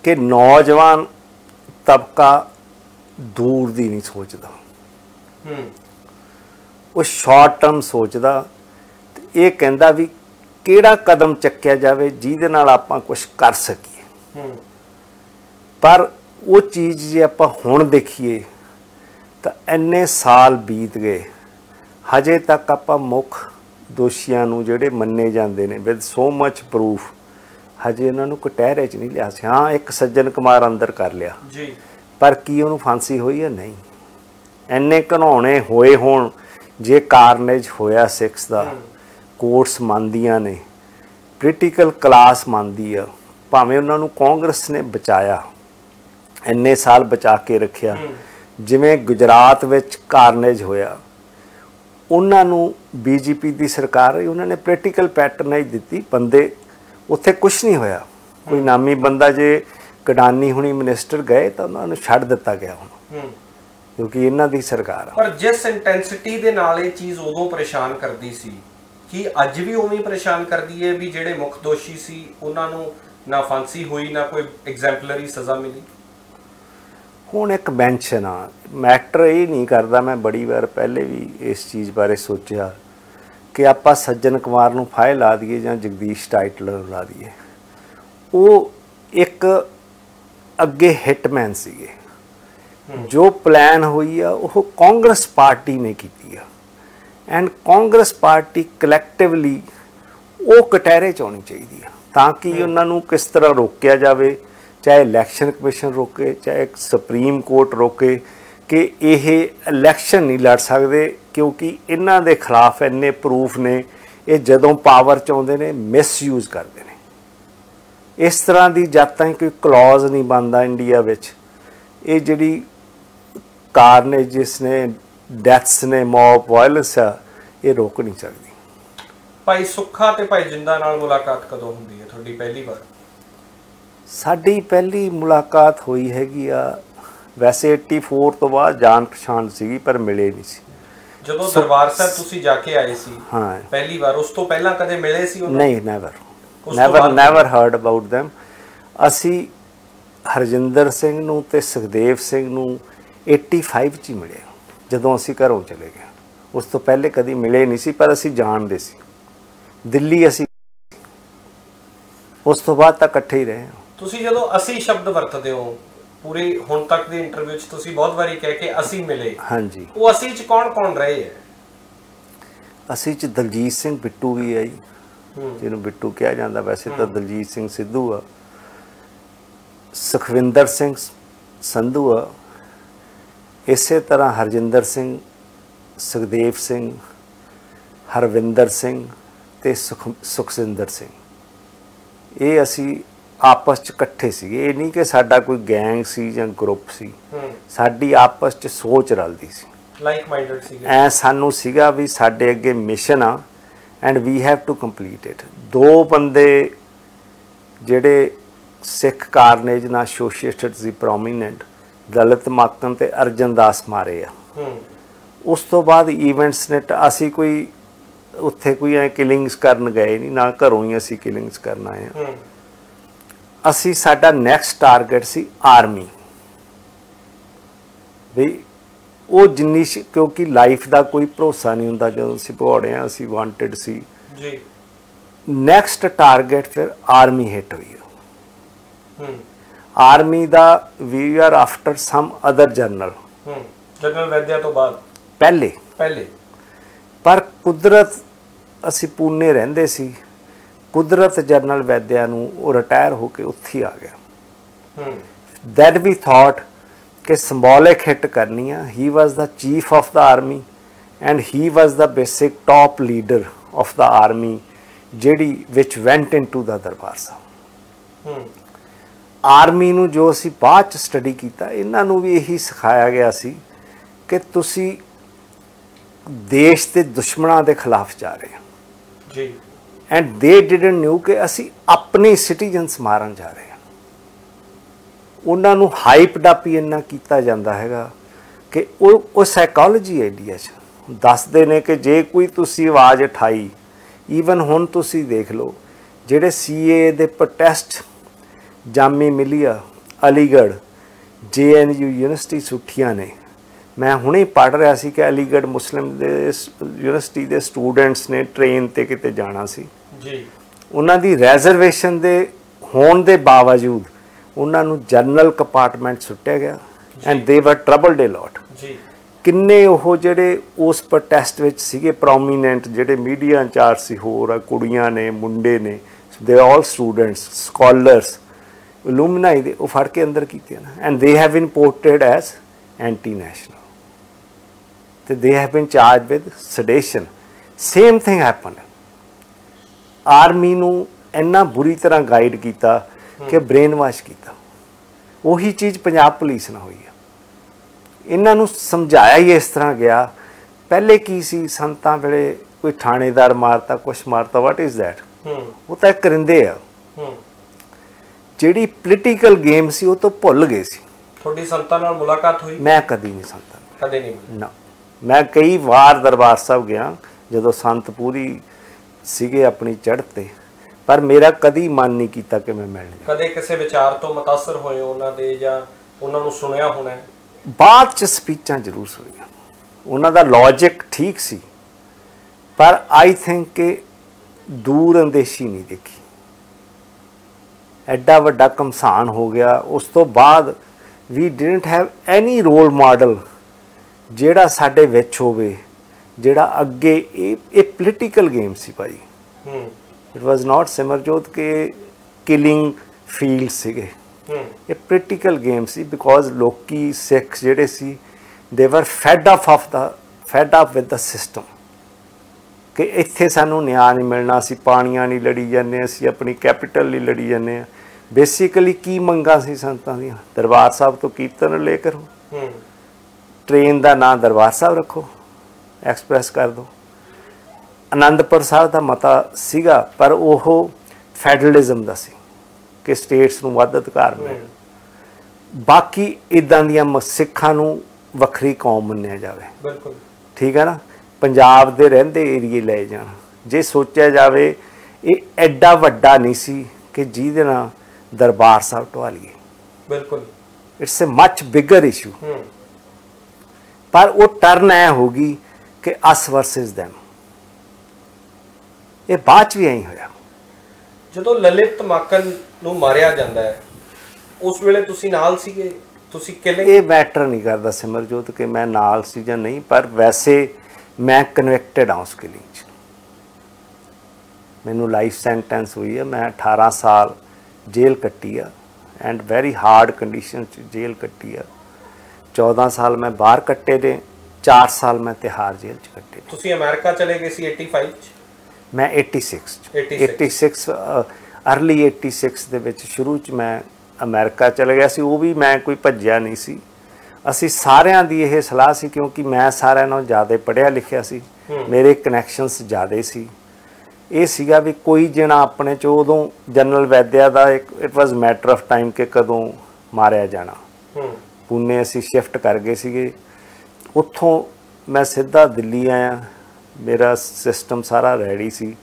ਕਿ ਨੌਜਵਾਨ ਤਬਕਾ ਦੂਰ ਦੀ ਨਹੀਂ ਸੋਚਦਾ। ਉਹ ਸ਼ਾਰਟ ਟਰਮ ਸੋਚਦਾ ਤੇ ਇਹ ਕਹਿੰਦਾ ਵੀ ਕਿਹੜਾ ਕਦਮ ਚੱਕਿਆ ਜਾਵੇ ਜਿਹਦੇ ਨਾਲ ਆਪਾਂ ਕੁਝ ਕਰ ਸਕੀਏ। ਪਰ ਉਹ ਚੀਜ਼ ਜੇ ਆਪਾਂ ਹੁਣ ਦੇਖੀਏ ਤਾਂ ਇੰਨੇ ਸਾਲ ਬੀਤ ਗਏ ਹਜੇ ਤੱਕ ਆਪਾਂ ਮੁੱਖ ਦੋਸ਼ੀਆਂ ਨੂੰ ਜਿਹੜੇ ਮੰਨੇ ਜਾਂਦੇ ਨੇ ਵਿਦ ਸੋ ਮੱਚ ਪ੍ਰੂਫ ਹਜੇ ਉਹਨਾਂ ਨੂੰ ਕਟਹਿਰੇ 'ਚ ਨਹੀਂ ਲਿਆ ਸੀ। ਹਾਂ ਇੱਕ ਸੱਜਣ ਕੁਮਾਰ ਅੰਦਰ ਕਰ ਲਿਆ। ਜੀ। ਪਰ ਕੀ ਉਹਨੂੰ ਫਾਂਸੀ ਹੋਈ ਹੈ ਨਹੀਂ? ਐਨੇ ਘਨਾਉਣੇ ਹੋਏ ਹੋਣ, ਜੇ ਕਾਰਨੇਜ ਹੋਇਆ 6 ਦਾ। ਕੋਰਸ ਮੰਨਦੀਆਂ ਨੇ। ਪੋਲੀਟੀਕਲ ਕਲਾਸ ਮੰਨਦੀ ਆ। ਭਾਵੇਂ ਉਹਨਾਂ ਨੂੰ ਕਾਂਗਰਸ ਨੇ ਬਚਾਇਆ। ਐਨੇ ਸਾਲ ਬਚਾ ਕੇ ਰੱਖਿਆ। ਜਿਵੇਂ ਗੁਜਰਾਤ ਵਿੱਚ ਕਾਰਨੇਜ ਹੋਇਆ। ਉਹਨਾਂ ਨੂੰ ਬੀਜੇਪੀ ਦੀ ਸਰਕਾਰ ਉਹਨਾਂ ਨੇ ਪੋਲੀਟੀਕਲ ਪੈਟਰਨਾਈਜ਼ ਦਿੱਤੀ। ਬੰਦੇ ਉੱਥੇ ਕੁਝ ਨਹੀਂ ਹੋਇਆ। ਕੋਈ ਨਾਮੀ ਬੰਦਾ ਜੇ ਕਡਾਨੀ ਹੁਣੀ ਮਿਨਿਸਟਰ ਗਏ ਤਾਂ ਉਹਨਾਂ ਨੂੰ ਛੱਡ ਦਿੱਤਾ ਗਿਆ ਹੁਣ। ਕਿਉਂਕਿ ਇਹਨਾਂ ਦੀ ਸਰਕਾਰ ਆ। ਪਰ ਜਿਸ ਇੰਟੈਂਸਿਟੀ ਦੇ ਨਾਲ ਇਹ ਚੀਜ਼ ਉਦੋਂ ਪਰੇਸ਼ਾਨ ਕਰਦੀ ਸੀ ਕੀ ਅੱਜ ਵੀ ਉਵੇਂ ਹੀ ਪਰੇਸ਼ਾਨ ਕਰਦੀ ਹੈ ਵੀ ਜਿਹੜੇ ਮੁੱਖ ਦੋਸ਼ੀ ਸੀ ਉਹਨਾਂ ਨੂੰ ਨਾ ਫਾਂਸੀ ਹੋਈ ਨਾ ਕੋਈ ਐਗਜ਼ੈਂਪਲਰੀ ਸਜ਼ਾ ਮਿਲੀ? ਹੁਣ ਇੱਕ ਮੈਂਸ਼ਨ ਆ ਮੈਟਰ ਇਹ ਨਹੀਂ ਕਰਦਾ ਮੈਂ ਬੜੀ ਵਾਰ ਪਹਿਲੇ ਵੀ ਇਸ ਚੀਜ਼ ਬਾਰੇ ਸੋਚਿਆ ਕਿ ਆਪਾਂ ਸੱਜਣ ਕੁਮਾਰ ਨੂੰ ਫਾਇਲ ਲਾ ਦਈਏ ਜਾਂ ਜਗਦੀਸ਼ ਟਾਈਟਲਰ ਨੂੰ ਲਾ ਦਈਏ। ਉਹ ਇੱਕ ਅੱਗੇ ਹਿਟਮੈਨ ਸੀਗੇ। ਜੋ ਪਲਾਨ ਹੋਈ ਆ ਉਹ ਕਾਂਗਰਸ ਪਾਰਟੀ ਨੇ ਕੀਤੀ ਆ। ਐਂਡ ਕਾਂਗਰਸ ਪਾਰਟੀ ਕਲੈਕਟਿਵਲੀ ਉਹ ਕਟਹਿਰੇ ਚ ਆਉਣੀ ਚਾਹੀਦੀ ਆ ਤਾਂ ਕਿ ਉਹਨਾਂ ਨੂੰ ਕਿਸ ਤਰ੍ਹਾਂ ਰੋਕਿਆ ਜਾਵੇ ਚਾਹੇ ਇਲੈਕਸ਼ਨ ਕਮਿਸ਼ਨ ਰੋਕੇ ਚਾਹੇ ਸੁਪਰੀਮ ਕੋਰਟ ਰੋਕੇ ਕਿ ਇਹ ਇਲੈਕਸ਼ਨ ਨਹੀਂ ਲੜ ਸਕਦੇ ਕਿਉਂਕਿ ਇਹਨਾਂ ਦੇ ਖਿਲਾਫ ਇੰਨੇ ਪ੍ਰੂਫ ਨੇ ਇਹ ਜਦੋਂ ਪਾਵਰ ਚ ਆਉਂਦੇ ਨੇ ਮਿਸਯੂਜ਼ ਕਰਦੇ ਨੇ। ਇਸ ਤਰ੍ਹਾਂ ਦੀ ਜਦ ਤਾਈਂ ਕੋਈ ਕਲੌਜ਼ ਨਹੀਂ ਬਣਦਾ ਇੰਡੀਆ ਵਿੱਚ। ਇਹ ਜਿਹੜੀ ਕਾਰਨ ਜਿਸ ਨੇ ਡੈਥਸ ਨੇ ਮੌਬ ਵਾਇਲੈਂਸ ਆ ਇਹ ਰੋਕ ਨਹੀਂ ਸਕਦੀ। ਭਾਈ ਸੁੱਖਾ ਤੇ ਭਾਈ ਜਿੰਦਾ ਨਾਲ ਮੁਲਾਕਾਤ ਕਦੋਂ ਹੁੰਦੀ ਹੈ? ਤੁਹਾਡੀ ਪਹਿਲੀ ਵਾਰ? ਸਾਡੀ ਪਹਿਲੀ ਮੁਲਾਕਾਤ ਹੋਈ ਹੈਗੀ ਆ ਵੈਸੇ 84 ਤੋਂ ਬਾਅਦ ਜਾਣ ਪਛਾਣ ਸੀਗੀ ਪਰ ਮਿਲੇ ਨਹੀਂ ਸੀ। ਜਦੋਂ ਦਰਬਾਰ ਸਾਹਿਬ ਤੁਸੀਂ ਜਾ ਕੇ ਆਏ ਸੀ ਹਾਂ। ਪਹਿਲੀ ਵਾਰ ਉਸ ਤੋਂ ਪਹਿਲਾਂ ਕਦੇ ਮਿਲੇ ਸੀ ਉਹਨਾਂ ਨਹੀਂ never never? Never heard about them ਅਸੀਂ ਹਰਜਿੰਦਰ ਸਿੰਘ ਨੂੰ ਤੇ ਸੁਖਦੇਵ ਸਿੰਘ ਨੂੰ 85 ਚ ਹੀ ਮਿਲੇ ਜਦੋਂ ਅਸੀਂ ਘਰੋਂ ਚਲੇ ਗਏ। ਉਸ ਤੋਂ ਪਹਿਲੇ ਕਦੀ ਮਿਲੇ ਨਹੀਂ ਸੀ ਪਰ ਅਸੀਂ ਜਾਣਦੇ ਸੀ। ਦਿੱਲੀ ਅਸੀਂ ਉਸ ਤੋਂ ਬਾਅਦ ਤਾਂ ਇਕੱਠੇ ਹੀ ਰਹੇ ਹਾਂ। ਤੁਸੀਂ ਜਦੋਂ ਅਸੀਂ ਸ਼ਬਦ ਵਰਤਦੇ ਹੋ ਪੂਰੀ ਹੁਣ ਤੱਕ ਦੀ ਇੰਟਰਵਿਊ 'ਚ ਤੁਸੀਂ ਬਹੁਤ ਵਾਰੀ ਕਹਿ ਕੇ ਅਸੀਂ ਮਿਲੇ। ਹਾਂਜੀ। ਉਹ ਅਸੀਂ 'ਚ ਕੌਣ ਕੌਣ ਰਹੇ ਹੈ? ਅਸੀਂ ਚ ਦਲਜੀਤ ਸਿੰਘ ਬਿੱਟੂ ਵੀ ਹੈ ਜੀ। ਜਿਹਨੂੰ ਬਿੱਟੂ ਕਿਹਾ ਜਾਂਦਾ ਵੈਸੇ ਤਾਂ ਦਲਜੀਤ ਸਿੰਘ ਸਿੱਧੂ ਆ। ਸੁਖਵਿੰਦਰ ਸਿੰਘ ਸੰਧੂ ਆ। ਇਸੇ ਤਰ੍ਹਾਂ ਹਰਜਿੰਦਰ ਸਿੰਘ ਸੁਖਦੇਵ ਸਿੰਘ ਹਰਵਿੰਦਰ ਸਿੰਘ ਤੇ ਸੁਖ- ਸੁਖਸਿੰਦਰ ਸਿੰਘ। ਇਹ ਅਸੀਂ ਆਪਸ ਚ ਇਕੱਠੇ ਸੀਗੇ। ਇਹ ਨਹੀਂ ਕਿ ਸਾਡਾ ਕੋਈ ਗੈਂਗ ਸੀ ਜਾਂ ਗਰੁੱਪ ਸੀ। ਸਾਡੀ ਆਪਸ ਚ ਸੋਚ ਰਲਦੀ ਸੀ। ਲਾਈਕ ਮਾਈਂਡਡ ਸੀਗੇ। ਐ ਸਾਨੂੰ ਸੀਗਾ ਵੀ ਸਾਡੇ ਅੱਗੇ ਮਿਸ਼ਨ ਆ and we have to complete it ਦੋ ਬੰਦੇ ਜਿਹੜੇ ਸਿੱਖ ਕਾਰਨੇਜ ਨਾਲ ਐਸੋਸੀਏਟਡ ਸੀ ਪ੍ਰੋਮੀਨੈਂਟ ਦਲਿਤ ਮਾਤਮ ਤੇ ਅਰਜਨ ਦਾਸ ਮਾਰੇ ਆ। ਉਸ ਤੋਂ ਬਾਅਦ ਇਵੈਂਟਸ ਨੇ ਅਸੀਂ ਕੋਈ ਉੱਥੇ ਕੋਈ ਐ ਕਿਲਿੰਗਸ ਕਰਨ ਗਏ ਨਹੀਂ ਨਾ ਘਰੋਂ ਹੀ ਅਸੀਂ ਕਿਲਿੰਗਸ ਕਰਨ ਆਏ ਆ। ਹੂੰ। ਅਸੀਂ ਸਾਡਾ ਨੈਕਸਟ ਟਾਰਗੇਟ ਸੀ ਆਰਮੀ ਵੀ ਉਹ ਜਿੰਨੀ ਕਿਉਂਕਿ ਲਾਈਫ ਦਾ ਕੋਈ ਭਰੋਸਾ ਨਹੀਂ ਹੁੰਦਾ ਜਦੋਂ ਅਸੀਂ ਭਗੌੜੇ ਆ ਅਸੀਂ ਵਾਂਟਡ ਸੀ। ਜੀ। ਨੈਕਸਟ ਟਾਰਗੇਟ ਫਿਰ ਆਰਮੀ ਹਿੱਟ ਹੋਈ ਹੂੰ। Army the we are after some other general ਹੂੰ ਜਨਰਲ ਵੈਦਿਆ ਤੋਂ ਬਾਅਦ ਪਹਿਲੇ ਪਹਿਲੇ ਪਰ ਕੁਦਰਤ ਅਸੀਂ ਪੂਨੇ ਰਹਿੰਦੇ ਸੀ ਕੁਦਰਤ ਜਨਰਲ ਵੈਦਿਆ ਨੂੰ ਉਹ ਰਿਟਾਇਰ ਹੋ ਕੇ ਉੱਥੇ ਹੀ ਆ ਗਿਆ ਹੂੰ that we thought ਕਿ symbolic hit ਕਰਨੀ ਆ he was the chief of the army and he was the basic top leader of the army ਜਿਹੜੀ which went into the Darbar Sahib ਹੂੰ ਆਰਮੀ ਨੂੰ ਜੋ ਅਸੀਂ ਬਾਅਦ ਚ ਸਟੱਡੀ ਕੀਤਾ ਇਹਨਾਂ ਨੂੰ ਵੀ ਇਹੀ ਸਿਖਾਇਆ ਗਿਆ ਸੀ ਕਿ ਤੁਸੀਂ ਦੇਸ਼ ਦੇ ਦੁਸ਼ਮਣਾਂ ਦੇ ਖਿਲਾਫ ਜਾ ਰਹੇ ਹੋ। ਜੀ। ਐਂਡ ਦੇ ਡਿਡਨਟ ਨਿਊ ਕਿ ਅਸੀਂ ਆਪਣੇ ਸਿਟੀਜ਼ਨਸ ਮਾਰਨ ਜਾ ਰਹੇ ਹਾਂ। ਉਹਨਾਂ ਨੂੰ ਹਾਈਪਡ ਅਪ ਹੀ ਇੰਨਾ ਕੀਤਾ ਜਾਂਦਾ ਹੈਗਾ ਕਿ ਉਹ ਉਹ ਸਾਈਕੋਲੋਜੀ ਆਈਡੀਆ ਚ। ਦੱਸਦੇ ਨੇ ਕਿ ਜੇ ਕੋਈ ਤੁਸੀਂ ਆਵਾਜ਼ ਉਠਾਈ ਈਵਨ ਹੁਣ ਤੁਸੀਂ ਦੇਖ ਲਓ ਜਿਹੜੇ ਸੀਏ ਦੇ protest Jamia Millia Aligarh JNU university ਸੁੱਠੀਆਂ ਨੇ। ਮੈਂ ਹੁਣੇ ਪੜ ਰਿਹਾ ਸੀ ਕਿ ਅਲੀਗੜ੍ਹ ਮੁਸਲਿਮ ਦੇ ਯੂਨੀਵਰਸਿਟੀ ਦੇ ਸਟੂਡੈਂਟਸ ਨੇ ਟ੍ਰੇਨ ਤੇ ਕਿਤੇ ਜਾਣਾ ਸੀ। ਜੀ। ਉਹਨਾਂ ਦੀ ਰਿਜ਼ਰਵੇਸ਼ਨ ਦੇ ਹੋਣ ਦੇ ਬਾਵਜੂਦ ਉਹਨਾਂ ਨੂੰ ਜਨਰਲ ਕੰਪਾਰਟਮੈਂਟ ਸੁੱਟਿਆ ਗਿਆ ਐਂਡ ਦੇ ਵਰ ਟਰਬਲਡ ਅ ਲੋਟ ਜੀ। ਕਿੰਨੇ ਉਹ ਜਿਹੜੇ ਉਸ ਪ੍ਰੋਟੈਸਟ ਵਿੱਚ ਸੀਗੇ ਪ੍ਰੋਮੀਨੈਂਟ ਜਿਹੜੇ ਮੀਡੀਆ ਇੰਚਾਰਜ ਸੀ ਹੋਰ ਆ ਕੁੜੀਆਂ ਨੇ ਮੁੰਡੇ ਨੇ ਦੇ ਆਲ ਸਟੂਡੈਂਟਸ ਸਕਾਲਰਸ ਇਲੂਮਨਾਈ ਦੇ ਉਹ ਫੜ ਕੇ ਅੰਦਰ ਕੀਤੇ ਨਾ। And they have been ported as anti national ਤੇ they have been charged with sedition same thing happen army ਨੂੰ ਇੰਨਾ ਬੁਰੀ ਤਰ੍ਹਾਂ ਗਾਈਡ ਕੀਤਾ ਕਿ ਬ੍ਰੇਨ ਵਾਸ਼ ਕੀਤਾ। ਉਹੀ ਚੀਜ਼ ਪੰਜਾਬ ਪੁਲਿਸ ਨਾਲ ਹੋਈ ਹੈ ਇਹਨਾਂ ਨੂੰ ਸਮਝਾਇਆ ਹੀ ਇਸ ਤਰ੍ਹਾਂ ਗਿਆ। ਪਹਿਲੇ ਕੀ ਸੀ? ਸੰਤਾਂ ਵੇਲੇ ਕੋਈ ਥਾਣੇਦਾਰ ਮਾਰਤਾ ਕੁਛ ਮਾਰਤਾ ਵਾਟ ਇਜ਼ ਥੈਟ ਹੂੰ। ਉਹ ਤਾਂ ਕਰਿੰਦੇ ਆ। ਹੂੰ। ਜਿਹੜੀ ਪੋਲੀਟੀਕਲ ਗੇਮ ਸੀ ਉਹ ਤੋਂ ਭੁੱਲ ਗਏ ਸੀ। ਤੁਹਾਡੀ ਸੰਤਾਂ ਨਾਲ ਮੁਲਾਕਾਤ ਹੋਈ? ਮੈਂ ਕਦੀ ਨਹੀਂ ਸੰਤਾਂ। ਕਦੇ ਨਹੀਂ। ਨਾ। ਮੈਂ ਕਈ ਵਾਰ ਦਰਬਾਰ ਸਾਹਿਬ ਗਿਆ ਜਦੋਂ ਸੰਤ ਪੂਰੀ ਸੀਗੇ ਆਪਣੀ ਚੜ੍ਹ ਤੇ ਪਰ ਮੇਰਾ ਕਦੀ ਮਨ ਨਹੀਂ ਕੀਤਾ ਕਿ ਮੈਂ ਮਿਲਣ ਜਾਵਾਂ। ਕਦੇ ਕਿਸੇ ਵਿਚਾਰ ਤੋਂ ਮਤਾਸਰ ਹੋਏ ਉਹਨਾਂ ਦੇ ਜਾਂ ਉਹਨਾਂ ਨੂੰ ਸੁਣਿਆ ਹੋਣਾ? ਬਾਅਦ ਚ ਸਪੀਚਾਂ ਜ਼ਰੂਰ ਸੁਣੀਆਂ। ਉਹਨਾਂ ਦਾ ਲੌਜੀਕ ਠੀਕ ਸੀ ਪਰ ਆਈ ਥਿੰਕ ਕਿ ਦੂਰ ਅੰਦੇਸ਼ੀ ਨਹੀਂ ਦੇਖੀ। ਐਡਾ ਵੱਡਾ ਕਮਸਾਨ ਹੋ ਗਿਆ। ਉਸ ਤੋਂ ਬਾਅਦ we didn't have any role model ਜਿਹੜਾ ਸਾਡੇ ਵਿੱਚ ਹੋਵੇ ਜਿਹੜਾ ਅੱਗੇ ਇਹ ਇਹ ਪੋਲੀਟੀਕਲ ਗੇਮ ਸੀ ਭਾਈ। ਹੂੰ। ਇਟ ਵਾਸ ਨਾਟ ਸਿਮਰਜੋਤ ਕੇ ਕਿਲਿੰਗ ਫੀਲਡ ਸੀਗੇ। ਇਹ ਪ੍ਰੈਕਟੀਕਲ ਗੇਮ ਸੀ ਬਿਕੋਜ਼ ਲੋਕੀ ਸਿੱਖ ਜਿਹੜੇ ਸੀ they were fed up of the fed up with the system ਕਿ ਇੱਥੇ ਸਾਨੂੰ ਨਿਆਂ ਨਹੀਂ ਮਿਲਣਾ ਅਸੀਂ ਪਾਣੀਆਂ ਨਹੀਂ ਲੜੀ ਜਾਂਦੇ ਅਸੀਂ ਆਪਣੀ ਕੈਪੀਟਲ ਲਈ ਲੜੀ ਜਾਂਦੇ। ਆ ਬੇਸਿਕਲੀ ਕੀ ਮੰਗਾਂ ਸੀ ਸੰਤਾਂ ਦੀਆਂ? ਦਰਬਾਰ ਸਾਹਿਬ ਤੋਂ ਕੀਰਤਨ ਲੈ ਕਰੋ ਹੂੰ। ਟ੍ਰੇਨ ਦਾ ਨਾਂ ਦਰਬਾਰ ਸਾਹਿਬ ਰੱਖੋ। ਐਕਸਪ੍ਰੈਸ ਕਰ ਦਿਓ ਆਨੰਦਪੁਰ ਸਾਹਿਬ ਦਾ ਮਤਾ ਸੀਗਾ ਪਰ ਉਹ ਫੈਡਰਲਿਜ਼ਮ ਦਾ ਸੀ ਕਿ ਸਟੇਟਸ ਨੂੰ ਵੱਧ ਅਧਿਕਾਰ ਮਿਲਣ ਬਾਕੀ ਇਦਾਂ ਦੀਆਂ ਸਿੱਖਾਂ ਨੂੰ ਵੱਖਰੀ ਕੌਮ ਮੰਨਿਆ ਜਾਵੇ। ਬਿਲਕੁਲ। ਠੀਕ ਹੈ ਨਾ? ਪੰਜਾਬ ਦੇ ਰਹਿੰਦੇ ਏਰੀਏ ਲੈ ਜਾਣ। ਜੇ ਸੋਚਿਆ ਜਾਵੇ ਇਹ ਐਡਾ ਵੱਡਾ ਨਹੀਂ ਸੀ ਕਿ ਜਿਹਦੇ ਨਾਲ ਦਰਬਾਰ ਸਾਹਿਬ ਢਵਾ ਲਈਏ ਬਿਲਕੁਲ it's a much bigger issue ਪਰ ਉਹ ਟਰਨ ਐ ਹੋਗੀ ਕਿ ਅਸ ਵਰਸਸ them ਇਹ ਬਾਅਦ ਵੀ ਐਂ ਹੋਇਆ। ਜਦੋਂ ਲਲਿਤ ਮਾਕਨ ਨੂੰ ਮਾਰਿਆ ਜਾਂਦਾ ਹੈ ਉਸ ਵੇਲੇ ਤੁਸੀਂ ਨਾਲ ਸੀਗੇ? ਤੁਸੀਂ ਕਿਲਿੰਗ ਇਹ ਮੈਟਰ ਨਹੀਂ ਕਰਦਾ ਸਿਮਰਜੋਤ ਕਿ ਮੈਂ ਨਾਲ ਸੀ ਜਾਂ ਨਹੀਂ ਪਰ ਵੈਸੇ ਮੈਂ ਕਨਵਿਕਟਡ ਹਾਂ ਉਸ ਕਿਲਿੰਗ ਚ। ਮੈਨੂੰ ਲਾਈਫ ਸੈਂਟੈਂਸ ਹੋਈ ਹੈ ਮੈਂ 18 ਸਾਲ ਜੇਲ੍ਹ ਕੱਟੀ ਆ ਐਂਡ ਵੈਰੀ ਹਾਰਡ ਕੰਡੀਸ਼ਨ ਚ ਜੇਲ੍ਹ ਕੱਟੀ ਆ। 14 ਸਾਲ ਮੈਂ ਬਾਹਰ ਕੱਟੇ ਨੇ 4 ਸਾਲ ਮੈਂ ਤਿਹਾੜ ਜੇਲ੍ਹ ਚ ਕੱਟੇ ਤੁਸੀਂ ਅਮਰੀਕਾ ਚਲੇ ਗਏ ਸੀ 85 ਚ? ਮੈਂ 86 ਚ। 86 86 ਅਰਲੀ 86 ਦੇ ਵਿੱਚ ਸ਼ੁਰੂ ਚ ਮੈਂ ਅਮਰੀਕਾ ਚਲੇ ਗਿਆ ਸੀ ਉਹ ਵੀ ਮੈਂ ਕੋਈ ਭੱਜਿਆ ਨਹੀਂ ਸੀ। ਅਸੀਂ ਸਾਰਿਆਂ ਦੀ ਇਹ ਸਲਾਹ ਸੀ ਕਿਉਂਕਿ ਮੈਂ ਸਾਰਿਆਂ ਨਾਲੋਂ ਜ਼ਿਆਦਾ ਪੜ੍ਹਿਆ ਲਿਖਿਆ ਸੀ। ਮੇਰੇ ਕਨੈਕਸ਼ਨਸ ਜ਼ਿਆਦੇ ਸੀ। ਇਹ ਸੀਗਾ ਵੀ ਕੋਈ ਜਣਾ ਆਪਣੇ ਚ ਉਦੋਂ ਜਨਰਲ ਵੈਦਿਆ ਦਾ ਇੱਕ it was matter of time ਕਿ ਕਦੋਂ ਮਾਰਿਆ ਜਾਣਾ। ਹੂੰ। ਪੂਨੇ ਅਸੀਂ ਸ਼ਿਫਟ ਕਰ ਗਏ ਸੀਗੇ। ਉੱਥੋਂ ਮੈਂ ਸਿੱਧਾ ਦਿੱਲੀ ਆਇਆ। ਮੇਰਾ ਸਿਸਟਮ ਸਾਰਾ ਰੈਡੀ ਸੀ।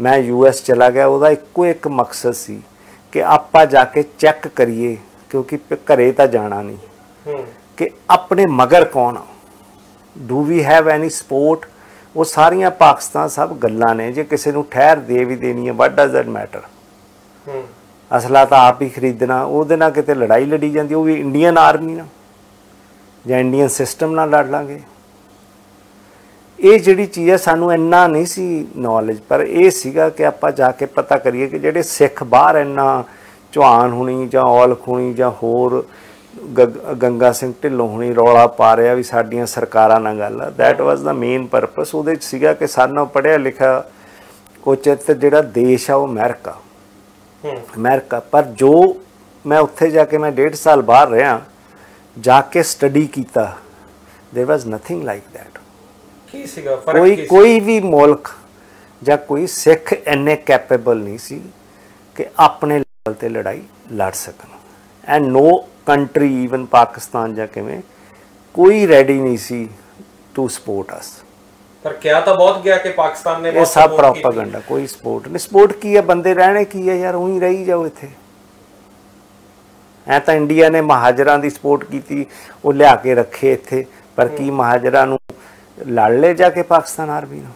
ਮੈਂ ਯੂਐਸ ਚਲਾ ਗਿਆ। ਉਹਦਾ ਇੱਕੋ ਇੱਕ ਮਕਸਦ ਸੀ ਕਿ ਆਪਾਂ ਜਾ ਕੇ ਚੈੱਕ ਕਰੀਏ ਕਿਉਂਕਿ ਘਰੇ ਤਾਂ ਜਾਣਾ ਨਹੀਂ। ਹੂੰ। ਕਿ ਆਪਣੇ ਮਗਰ ਕੌਣ ਆ? Do we have any support ਉਹ ਸਾਰੀਆਂ ਪਾਕਿਸਤਾਨ ਸਭ ਗੱਲਾਂ ਨੇ ਜੇ ਕਿਸੇ ਨੂੰ ਠਹਿਰ ਦੇ ਵੀ ਦੇਣੀ ਹੈ ਵਾਟ ਡਸ ਦੈਟ ਮੈਟਰ ਹੂੰ। ਅਸਲਾ ਤਾਂ ਆਪ ਹੀ ਖਰੀਦਣਾ ਉਹਦੇ ਨਾਲ ਕਿਤੇ ਲੜਾਈ ਲੜੀ ਜਾਂਦੀ ਉਹ ਵੀ ਇੰਡੀਅਨ ਆਰਮੀ ਨਾਲ ਜਾਂ ਇੰਡੀਅਨ ਸਿਸਟਮ ਨਾਲ ਲੜ ਲਾਂਗੇ। ਇਹ ਜਿਹੜੀ ਚੀਜ਼ ਹੈ ਸਾਨੂੰ ਇੰਨਾ ਨਹੀਂ ਸੀ ਨੌਲੇਜ ਪਰ ਇਹ ਸੀਗਾ ਕਿ ਆਪਾਂ ਜਾ ਕੇ ਪਤਾ ਕਰੀਏ ਕਿ ਜਿਹੜੇ ਸਿੱਖ ਬਾਹਰ ਇੰਨਾ ਚੌਹਾਨ ਹੁਣੀ ਜਾਂ ਔਲਖ ਹੁਣੀ ਜਾਂ ਹੋਰ ਗੰਗਾ ਸਿੰਘ ਢਿੱਲੋਂ ਹੁਣੀ ਰੌਲਾ ਪਾ ਰਿਹਾ ਵੀ ਸਾਡੀਆਂ ਸਰਕਾਰਾਂ ਨਾਲ ਗੱਲ ਆ that was the main purpose ਉਹਦੇ ਚ ਸੀਗਾ ਕਿ ਸਾਨੂੰ ਪੜ੍ਹਿਆ ਲਿਖਿਆ ਉਚਿਤ ਜਿਹੜਾ ਦੇਸ਼ ਆ ਉਹ ਅਮਰੀਕਾ ਹੂੰ ਅਮਰੀਕਾ ਪਰ ਜੋ ਮੈਂ ਉੱਥੇ ਜਾ ਕੇ ਮੈਂ ਡੇਢ ਸਾਲ ਬਾਹਰ ਰਿਹਾ ਜਾ ਕੇ ਸਟੱਡੀ ਕੀਤਾ there was nothing like that ਕੀ ਸੀਗਾ ਫਰਕ ਕੋਈ ਕੀ ਸੀ ਕੋਈ ਵੀ ਮੁਲਕ ਜਾਂ ਕੋਈ ਸਿੱਖ ਇੰਨੇ ਕੈਪੇਬਲ ਨਹੀਂ ਸੀ ਕਿ ਆਪਣੇ ਲੈਵਲ ਤੇ ਲੜਾਈ ਲੜ ਸਕਣ and no country even Pakistan ਜਾਂ ਕਿਵੇਂ ਕੋਈ ਰੈਡੀ ਨਹੀਂ ਸੀ ਟੂ ਸਪੋਰਟ ਅਸ ਪਰ ਕਿਹਾ ਤਾਂ ਬਹੁਤ ਗਿਆ ਕਿ ਪਾਕਿਸਤਾਨ ਨੇ ਇਹ ਸਭ। ਪ੍ਰੋਪਾਗੈਂਡਾ ਕੋਈ ਸਪੋਰਟ ਨਹੀਂ। ਸਪੋਰਟ ਕੀ ਹੈ? ਬੰਦੇ ਰਹਿਣੇ ਕੀ ਹੈ ਯਾਰ? ਉਹੀ ਰਹੀ ਜਾਓ ਇੱਥੇ। ਐ ਤਾਂ ਇੰਡੀਆ ਨੇ ਮਹਾਜਰਾਂ ਦੀ ਸਪੋਰਟ ਕੀਤੀ ਉਹ ਲਿਆ ਕੇ ਰੱਖੇ ਇੱਥੇ। ਪਰ ਕੀ ਮਹਾਜਰਾਂ ਨੂੰ ਲੜ ਲੈ ਜਾ ਕੇ ਪਾਕਿਸਤਾਨ ਆਰਮੀ ਨੂੰ?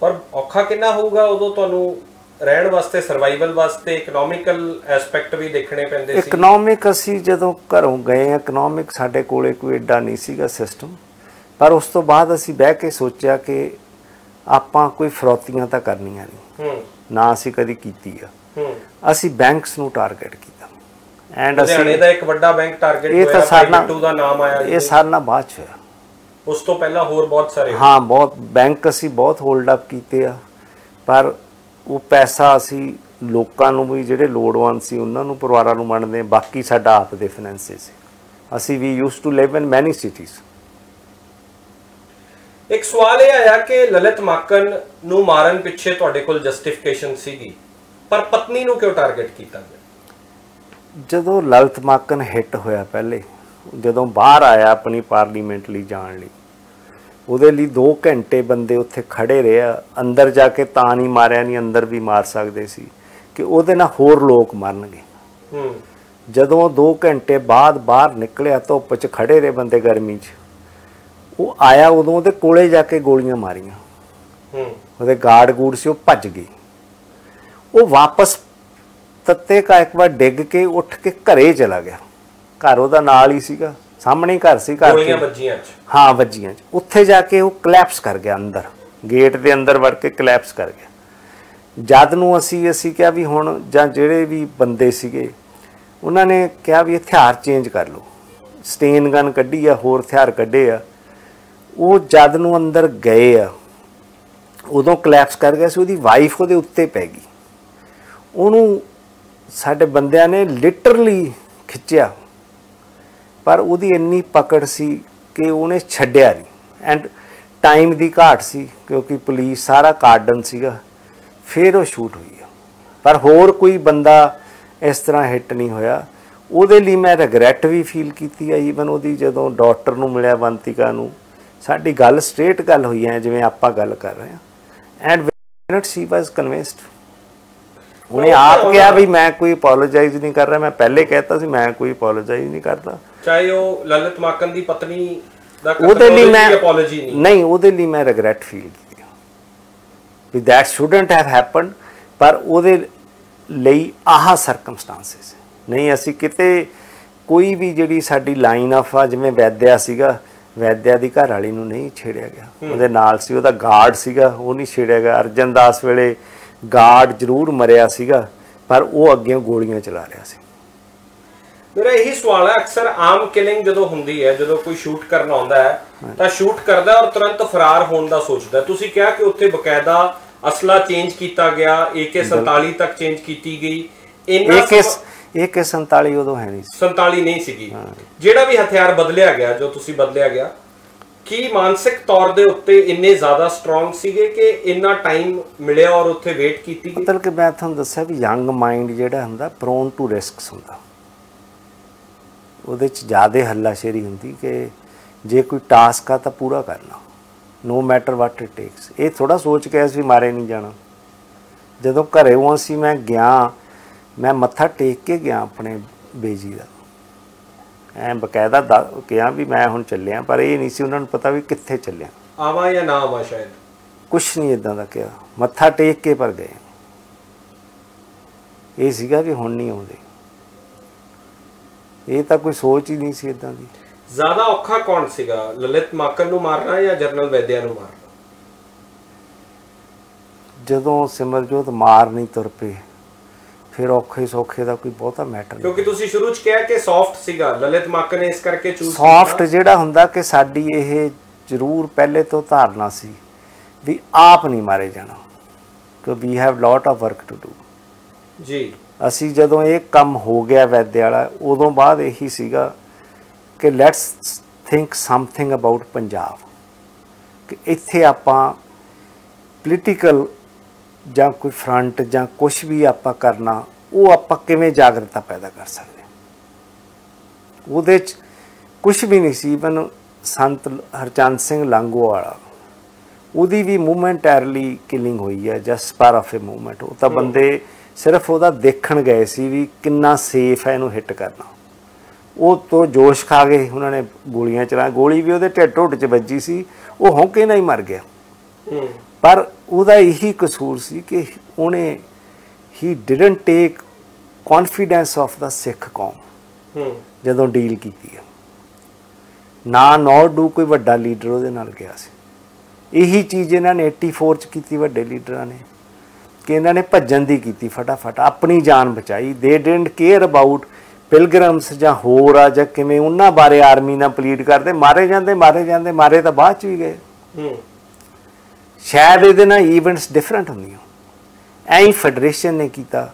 ਪਰ ਔਖਾ ਕਿੰਨਾ ਹੋਊਗਾ ਉਦੋਂ ਤੁਹਾਨੂੰ ਰਹਿਣ ਵਾਸਤੇ ਸਰਵਾਈਵਲ ਵਾਸਤੇ ਇਕਨੋਮਿਕਲ ਐਸਪੈਕਟ ਵੀ ਦੇਖਣੇ ਪੈਂਦੇ ਸੀ। ਇਕਨੋਮਿਕ ਅਸੀਂ ਜਦੋਂ ਘਰੋਂ ਗਏ ਇਕਨੋਮਿਕ ਸਾਡੇ ਕੋਲੇ ਕੋਈ ਏਡਾ ਨਹੀਂ ਸੀਗਾ ਸਿਸਟਮ ਪਰ ਉਸ ਤੋਂ ਬਾਅਦ ਅਸੀਂ ਬਹਿ ਕੇ ਸੋਚਿਆ ਕਿ ਆਪਾਂ ਕੋਈ ਫਰੌਤੀਆਂ ਤਾਂ ਕਰਨੀਆਂ ਨਹੀਂ। ਹੂੰ। ਨਾ ਅਸੀਂ ਕਦੀ ਕੀਤੀ ਆ। ਹੂੰ। ਅਸੀਂ ਬੈਂਕਸ ਨੂੰ ਟਾਰਗੇਟ ਕੀਤਾ। ਐਂਡ ਅਸੀਂ ਦਾ ਇੱਕ ਵੱਡਾ ਬੈਂਕ ਟਾਰਗੇਟ ਇਹ ਤਾਂ ਸਾਡਾ ਦਾ ਨਾਮ ਆਇਆ ਇਹ ਸਾਡਾ ਬਾਅਦ ਚ ਹੋਇਆ। ਉਸ ਤੋਂ ਪਹਿਲਾਂ ਹੋਰ ਬਹੁਤ ਸਾਰੇ ਹਾਂ ਬਹੁਤ ਬੈਂਕ ਅਸੀਂ ਬਹੁਤ ਹੋਲਡ ਅਪ ਕੀਤੇ ਆ। ਪਰ ਉਹ ਪੈਸਾ ਅਸੀਂ ਲੋਕਾਂ ਨੂੰ ਵੀ ਜਿਹੜੇ ਲੋੜਵੰਦ ਸੀ ਉਹਨਾਂ ਨੂੰ ਪਰਿਵਾਰਾਂ ਨੂੰ ਵੰਡਦੇ ਬਾਕੀ ਸਾਡਾ ਆਪ ਦੇ ਫਾਈਨੈਂਸਿਸ ਸੀ। ਅਸੀਂ we used to live in many cities ਇੱਕ ਸਵਾਲ ਇਹ ਆਇਆ ਕਿ ਲਲਿਤ ਮਾਕਨ ਨੂੰ ਮਾਰਨ ਪਿੱਛੇ ਤੁਹਾਡੇ ਕੋਲ ਜਸਟੀਫਿਕੇਸ਼ਨ ਸੀਗੀ ਪਰ ਪਤਨੀ ਨੂੰ ਕਿਉਂ ਟਾਰਗੇਟ ਕੀਤਾ ਗਿਆ? ਜਦੋਂ ਲਲਿਤ ਮਾਕਨ ਹਿੱਟ ਹੋਇਆ ਪਹਿਲੇ ਜਦੋਂ ਬਾਹਰ ਆਇਆ ਆਪਣੀ ਪਾਰਲੀਮੈਂਟ ਲਈ ਜਾਣ ਲਈ ਉਹਦੇ ਲਈ 2 ਘੰਟੇ ਬੰਦੇ ਉੱਥੇ ਖੜੇ ਰਹੇ ਆ। ਅੰਦਰ ਜਾ ਕੇ ਤਾਂ ਨਹੀਂ ਮਾਰਿਆ ਨਹੀਂ ਅੰਦਰ ਵੀ ਮਾਰ ਸਕਦੇ ਸੀ ਕਿ ਉਹਦੇ ਨਾਲ ਹੋਰ ਲੋਕ ਮਰਨਗੇ। ਹੂੰ। ਜਦੋਂ ਉਹ 2 ਘੰਟੇ ਬਾਅਦ ਬਾਹਰ ਨਿਕਲਿਆ ਧੁੱਪ 'ਚ ਖੜੇ ਰਹੇ ਬੰਦੇ ਗਰਮੀ 'ਚ ਉਹ ਆਇਆ ਉਦੋਂ ਉਹਦੇ ਕੋਲੇ ਜਾ ਕੇ ਗੋਲੀਆਂ ਮਾਰੀਆਂ। ਹੂੰ। ਉਹਦੇ ਗਾਰਡ ਗੂੜ ਸੀ ਉਹ ਭੱਜ ਗਈ ਉਹ ਵਾਪਸ ਤੱਤੇ ਕਾ ਇੱਕ ਵਾਰ ਡਿੱਗ ਕੇ ਉੱਠ ਕੇ ਘਰੇ ਚਲਾ ਗਿਆ। ਘਰ ਉਹਦਾ ਨਾਲ ਹੀ ਸੀਗਾ। ਸਾਹਮਣੇ ਹੀ ਘਰ ਸੀ ਘਰ ਗੋਲੀਆਂ ਦੇ ਵੱਜੀਆਂ ਚ। ਹਾਂ ਵੱਜੀਆਂ 'ਚ। ਉੱਥੇ ਜਾ ਕੇ ਉਹ ਕਲੈਪਸ ਕਰ ਗਿਆ ਅੰਦਰ। ਗੇਟ ਦੇ ਅੰਦਰ ਵੜ ਕੇ ਕਲੈਪਸ ਕਰ ਗਿਆ। ਜਦ ਨੂੰ ਅਸੀਂ ਅਸੀਂ ਕਿਹਾ ਵੀ ਹੁਣ ਜਾਂ ਜਿਹੜੇ ਵੀ ਬੰਦੇ ਸੀਗੇ ਉਹਨਾਂ ਨੇ ਕਿਹਾ ਵੀ ਹਥਿਆਰ ਚੇਂਜ ਕਰ ਲਓ। ਸਟੇਨ ਗਨ ਕੱਢੀ ਆ ਹੋਰ ਹਥਿਆਰ ਕੱਢੇ ਆ। ਉਹ ਜਦ ਨੂੰ ਅੰਦਰ ਗਏ ਆ ਉਦੋਂ ਕਲੈਪਸ ਕਰ ਗਿਆ ਸੀ ਉਹਦੀ ਵਾਈਫ ਉਹਦੇ ਉੱਤੇ ਪੈ ਗਈ। ਉਹਨੂੰ ਸਾਡੇ ਬੰਦਿਆਂ ਨੇ ਲਿਟਰਲੀ ਖਿੱਚਿਆ। ਪਰ ਉਹਦੀ ਇੰਨੀ ਪਕੜ ਸੀ ਕਿ ਉਹਨੇ ਛੱਡਿਆ ਨਹੀਂ। ਐਂਡ ਟਾਈਮ ਦੀ ਘਾਟ ਸੀ ਕਿਉਂਕਿ ਪੁਲਿਸ ਸਾਰਾ ਕਾਰਡਨ ਸੀਗਾ। ਫਿਰ ਉਹ ਸ਼ੂਟ ਹੋਈ ਪਰ ਹੋਰ ਕੋਈ ਬੰਦਾ ਇਸ ਤਰ੍ਹਾਂ ਹਿੱਟ ਨਹੀਂ ਹੋਇਆ। ਉਹਦੇ ਲਈ ਮੈਂ ਰਿਗਰੈਟ ਵੀ ਫੀਲ ਕੀਤੀ ਆ ਈਵਨ ਉਹਦੀ ਜਦੋਂ ਡਾਕਟਰ ਨੂੰ ਮਿਲਿਆ ਬੰਤਿਕਾ ਨੂੰ। ਸਾਡੀ ਗੱਲ ਸਟ੍ਰੇਟ ਗੱਲ ਹੋਈ ਹੈ ਜਿਵੇਂ ਆਪਾਂ ਗੱਲ ਕਰ ਰਹੇ ਹਾਂ ਐਂਡ ਮਿੰਟ ਸ਼ੀ ਵਾਸ ਕਨਵਿੰਸਡ ਉਹਨੇ ਆਪ ਕਿਹਾ ਵੀ ਮੈਂ ਕੋਈ ਅਪੋਲੋਜਾਈਜ਼ ਨਹੀਂ ਕਰ ਰਿਹਾ। ਮੈਂ ਪਹਿਲੇ ਕਹਿਤਾ ਸੀ ਮੈਂ ਕੋਈ ਅਪੋਲੋਜਾਈਜ਼ ਨਹੀਂ ਕਰਦਾ। ਚਾਹੇ ਉਹ ਲਲਿਤ ਮਾਕਨ ਦੀ ਪਤਨੀ ਦਾ ਉਹਦੇ ਲਈ ਮੈਂ ਅਪੋਲੋਜੀ ਨਹੀਂ। ਨਹੀਂ ਉਹਦੇ ਲਈ ਮੈਂ ਰਿਗਰੈਟ ਫੀਲ ਕੀਤੀ ਵੀ ਦੈਟ ਸ਼ੁਡਨਟ ਹੈਵ ਹੈਪਨਡ ਪਰ ਉਹਦੇ ਲਈ ਆਹ ਸਰਕਮਸਟੈਂਸਸ ਨਹੀਂ ਅਸੀਂ ਕਿਤੇ ਕੋਈ ਵੀ ਜਿਹੜੀ ਸਾਡੀ ਲਾਈਨ ਆਫ ਆ ਜਿਵੇਂ ਵੈਦਿਆ ਸੀਗਾ ਵੈਦਿਆ ਦੀ ਘਰ ਵਾਲੀ ਨੂੰ ਨਹੀਂ ਛੇੜਿਆ ਗਿਆ। ਉਹਦੇ ਨਾਲ ਸੀ ਉਹਦਾ ਗਾਰਡ ਸੀਗਾ ਉਹ ਨਹੀਂ ਛੇੜਿਆ ਗਿਆ। ਅਰਜਨ ਦਾਸ ਵੇਲੇ ਗਾਰਡ ਜ਼ਰੂਰ ਮਰਿਆ ਸੀਗਾ ਪਰ ਉਹ ਅੱਗੇ ਗੋਲੀਆਂ ਚਲਾ ਰਿਹਾ ਸੀ। ਮੇਰਾ ਇਹੀ ਸਵਾਲ ਹੈ ਅਕਸਰ ਆਮ ਕਿਲਿੰਗ ਜਦੋਂ ਹੁੰਦੀ ਹੈ ਜਦੋਂ ਕੋਈ ਸ਼ੂਟ ਕਰਨ ਆਉਂਦਾ ਹੈ ਤਾਂ ਸ਼ੂਟ ਕਰਦਾ ਔਰ ਤੁਰੰਤ ਫਰਾਰ ਹੋਣ ਦਾ ਸੋਚਦਾ। ਤੁਸੀਂ ਕਿਹਾ ਕਿ ਉੱਥੇ ਬਕਾਇਦਾ ਅਸਲਾ ਚੇਂਜ ਕੀਤਾ ਗਿਆ AK47 ਤੱਕ ਚੇਂਜ ਕੀਤੀ ਗਈ। ਇੰਨਾ ਇੱਕ ਇਸ ਇੱਕ 47 ਉਦੋਂ ਹੈ ਨਹੀਂ ਸੀ। 47 ਨਹੀਂ ਸੀਗੀ। ਜਿਹੜਾ ਵੀ ਹਥਿਆਰ ਬਦਲਿਆ ਗਿਆ ਜੋ ਤੁਸੀਂ ਬਦਲਿਆ ਗਿਆ ਕੀ ਮਾਨਸਿਕ ਤੌਰ ਦੇ ਉੱਤੇ ਇੰਨੇ ਜ਼ਿਆਦਾ ਸਟਰੋਂਗ ਸੀਗੇ ਕਿ ਇੰਨਾ ਟਾਈਮ ਮਿਲਿਆ ਔਰ ਉੱਥੇ ਵੇਟ ਕੀਤੀ ਗਈ? ਮਤਲਬ ਕਿ ਮੈਂ ਤੁਹਾਨੂੰ ਦੱਸਿਆ ਵੀ ਯੰਗ ਮਾਈਂਡ ਜਿਹੜਾ ਹੁੰਦਾ ਪ੍ਰੋਨ ਟੂ ਰਿਸਕਸ ਹੁੰਦਾ। ਉਹਦੇ ਚ ਜ਼ਿਆਦਾ ਹੱਲਾਸ਼ੇਰੀ ਹੁੰਦੀ ਕਿ ਜੇ ਕੋਈ ਟਾਸਕ ਆ ਤਾਂ ਪੂਰਾ ਕਰਨਾ। No matter what it takes ਇਹ ਥੋੜਾ ਸੋਚ ਕੇ ਅਸੀਂ ਮਾਰੇ ਨਹੀਂ ਜਾਣਾ। ਜਦੋਂ ਘਰੇ ਉਹ ਸੀ ਮੈਂ ਗਿਆ ਮੈਂ ਮੱਥਾ ਟੇਕ ਕੇ ਗਿਆ ਆਪਣੇ ਬੇਜੀ ਦਾ। ਐ ਬਕਾਇਦਾ ਕਿਹਾ ਵੀ ਮੈਂ ਹੁਣ ਚੱਲਿਆ ਪਰ ਇਹ ਨਹੀਂ ਸੀ ਉਹਨਾਂ ਨੂੰ ਪਤਾ ਵੀ ਕਿੱਥੇ ਚੱਲਿਆ। ਆਵਾਂ ਜਾਂ ਨਾ ਆਵਾਂ ਸ਼ਾਇਦ? ਕੁਛ ਨਹੀਂ ਇਦਾਂ ਦਾ ਕਿਹਾ। ਮੱਥਾ ਟੇਕ ਕੇ ਪਰ ਗਏ। ਇਹ ਸੀਗਾ ਕਿ ਹੁਣ ਨਹੀਂ ਆਉਂਦੇ। ਇਹ ਤਾਂ ਕੋਈ ਸੋਚ ਹੀ ਨਹੀਂ ਸੀ ਇਦਾਂ ਦੀ। ਜ਼ਿਆਦਾ ਔਖਾ ਕੌਣ ਸੀਗਾ? ਲਲਿਤ ਮਾਕਨ ਨੂੰ ਮਾਰਨਾ ਜਾਂ ਜਰਨਲ ਵੈਦਿਆ ਨੂੰ ਮਾਰਨਾ? ਜਦੋਂ ਸਿਮਰਜੋਤ ਮਾਰ ਨਹੀਂ ਤੁਰ ਪਏ ਫਿਰ ਔਖੇ ਸੌਖੇ ਦਾ ਕੋਈ ਬਹੁਤਾ ਮੈਟਰ ਨਹੀਂ। ਕਿਉਂਕਿ ਤੁਸੀਂ ਸ਼ੁਰੂ ਚ ਕਿਹਾ ਕਿ ਸੌਫਟ ਸੀਗਾ ਲਲਿਤ ਮਾਕਨ ਨੇ ਇਸ ਕਰਕੇ ਚੂਜ਼ ਸੌਫਟ ਜਿਹੜਾ ਹੁੰਦਾ ਕਿ ਸਾਡੀ ਇਹ ਜ਼ਰੂਰ ਪਹਿਲੇ ਤੋਂ ਧਾਰਨਾ ਸੀ ਵੀ ਆਪ ਨਹੀਂ ਮਾਰੇ ਜਾਣਾ ਕਿ we have lot of work to do ਜੀ। ਅਸੀਂ ਜਦੋਂ ਇਹ ਕੰਮ ਹੋ ਗਿਆ ਵੈਦਿਆ ਵਾਲਾ ਉਦੋਂ ਬਾਅਦ ਇਹੀ ਸੀਗਾ ਕਿ let's think something about Punjab. ਕਿ ਇੱਥੇ ਆਪਾਂ ਪੋਲੀਟੀਕਲ ਜਾਂ ਕੋਈ ਫਰੰਟ ਜਾਂ ਕੁਝ ਵੀ ਆਪਾਂ ਕਰਨਾ ਉਹ ਆਪਾਂ ਕਿਵੇਂ ਜਾਗਰਤਾ ਪੈਦਾ ਕਰ ਸਕਦੇ। ਉਹਦੇ ਚ ਕੁਝ ਵੀ ਨਹੀਂ ਸੀ ਇਵਨ ਸੰਤ ਹਰਚੰਦ ਸਿੰਘ ਲਾਂਗੋਵਾਲਾ। ਉਹਦੀ ਵੀ ਮੂਵਮੈਂਟਰਲੀ ਕਿਲਿੰਗ ਹੋਈ ਹੈ ਜਸਟ ਪਾਰ ਆਫ ਅ ਮੂਵਮੈਂਟ ਉਹ ਤਾਂ ਬੰਦੇ ਸਿਰਫ ਉਹਦਾ ਦੇਖਣ ਗਏ ਸੀ ਵੀ ਕਿੰਨਾ ਸੇਫ ਹੈ ਇਹਨੂੰ ਹਿੱਟ ਕਰਨਾ। ਉਹ ਤੋਂ ਜੋਸ਼ ਖਾ ਗਏ ਉਹਨਾਂ ਨੇ ਗੋਲੀਆਂ ਚਲਾ ਗੋਲੀ ਵੀ ਉਹਦੇ ਢਿੱਡ ਢੁੱਡ 'ਚ ਵੱਜੀ ਸੀ। ਉਹ ਹੌਂਕੇ ਨਾਲ ਹੀ ਮਰ ਗਿਆ। ਪਰ ਉਹਦਾ ਇਹੀ ਕਸੂਰ ਸੀ ਕਿ ਉਹਨੇ ਹੀ didn't take confidence of the Sikh ਕੌਮ। ਜਦੋਂ ਡੀਲ ਕੀਤੀ ਹੈ। ਨਾ ਨੌਰ ਡੂ ਕੋਈ ਵੱਡਾ ਲੀਡਰ ਉਹਦੇ ਨਾਲ ਗਿਆ ਸੀ। ਇਹੀ ਚੀਜ਼ ਇਹਨਾਂ ਨੇ 84 ਚ ਕੀਤੀ ਵੱਡੇ ਲੀਡਰਾਂ ਨੇ। ਕਿ ਇਹਨਾਂ ਨੇ ਭੱਜਣ ਦੀ ਕੀਤੀ ਫਟਾਫਟ ਆਪਣੀ ਜਾਨ ਬਚਾਈ। ਦੇ ਡਿਡਨਟ ਕੇਅਰ ਅਬਾਊਟ ਪਿਲਗ੍ਰਮਸ ਜਾਂ ਹੋਰ ਆ ਜਾਂ ਕਿਵੇਂ ਉਹਨਾਂ ਬਾਰੇ ਆਰਮੀ ਨਾਲ ਪਲੀਡ ਕਰਦੇ ਮਾਰੇ ਜਾਂਦੇ ਮਾਰੇ ਜਾਂਦੇ ਮਾਰੇ ਤਾਂ ਬਾਅਦ ਚ ਵੀ ਗਏ। ਹੂੰ। ਸ਼ਾਇਦ ਇਹਦੇ ਨਾਲ ਇਵੈਂਟਸ ਡਿਫਰੈਂਟ ਹੁੰਦੀਆਂ। ਐਂ ਹੀ ਫੈਡਰੇਸ਼ਨ ਨੇ ਕੀਤਾ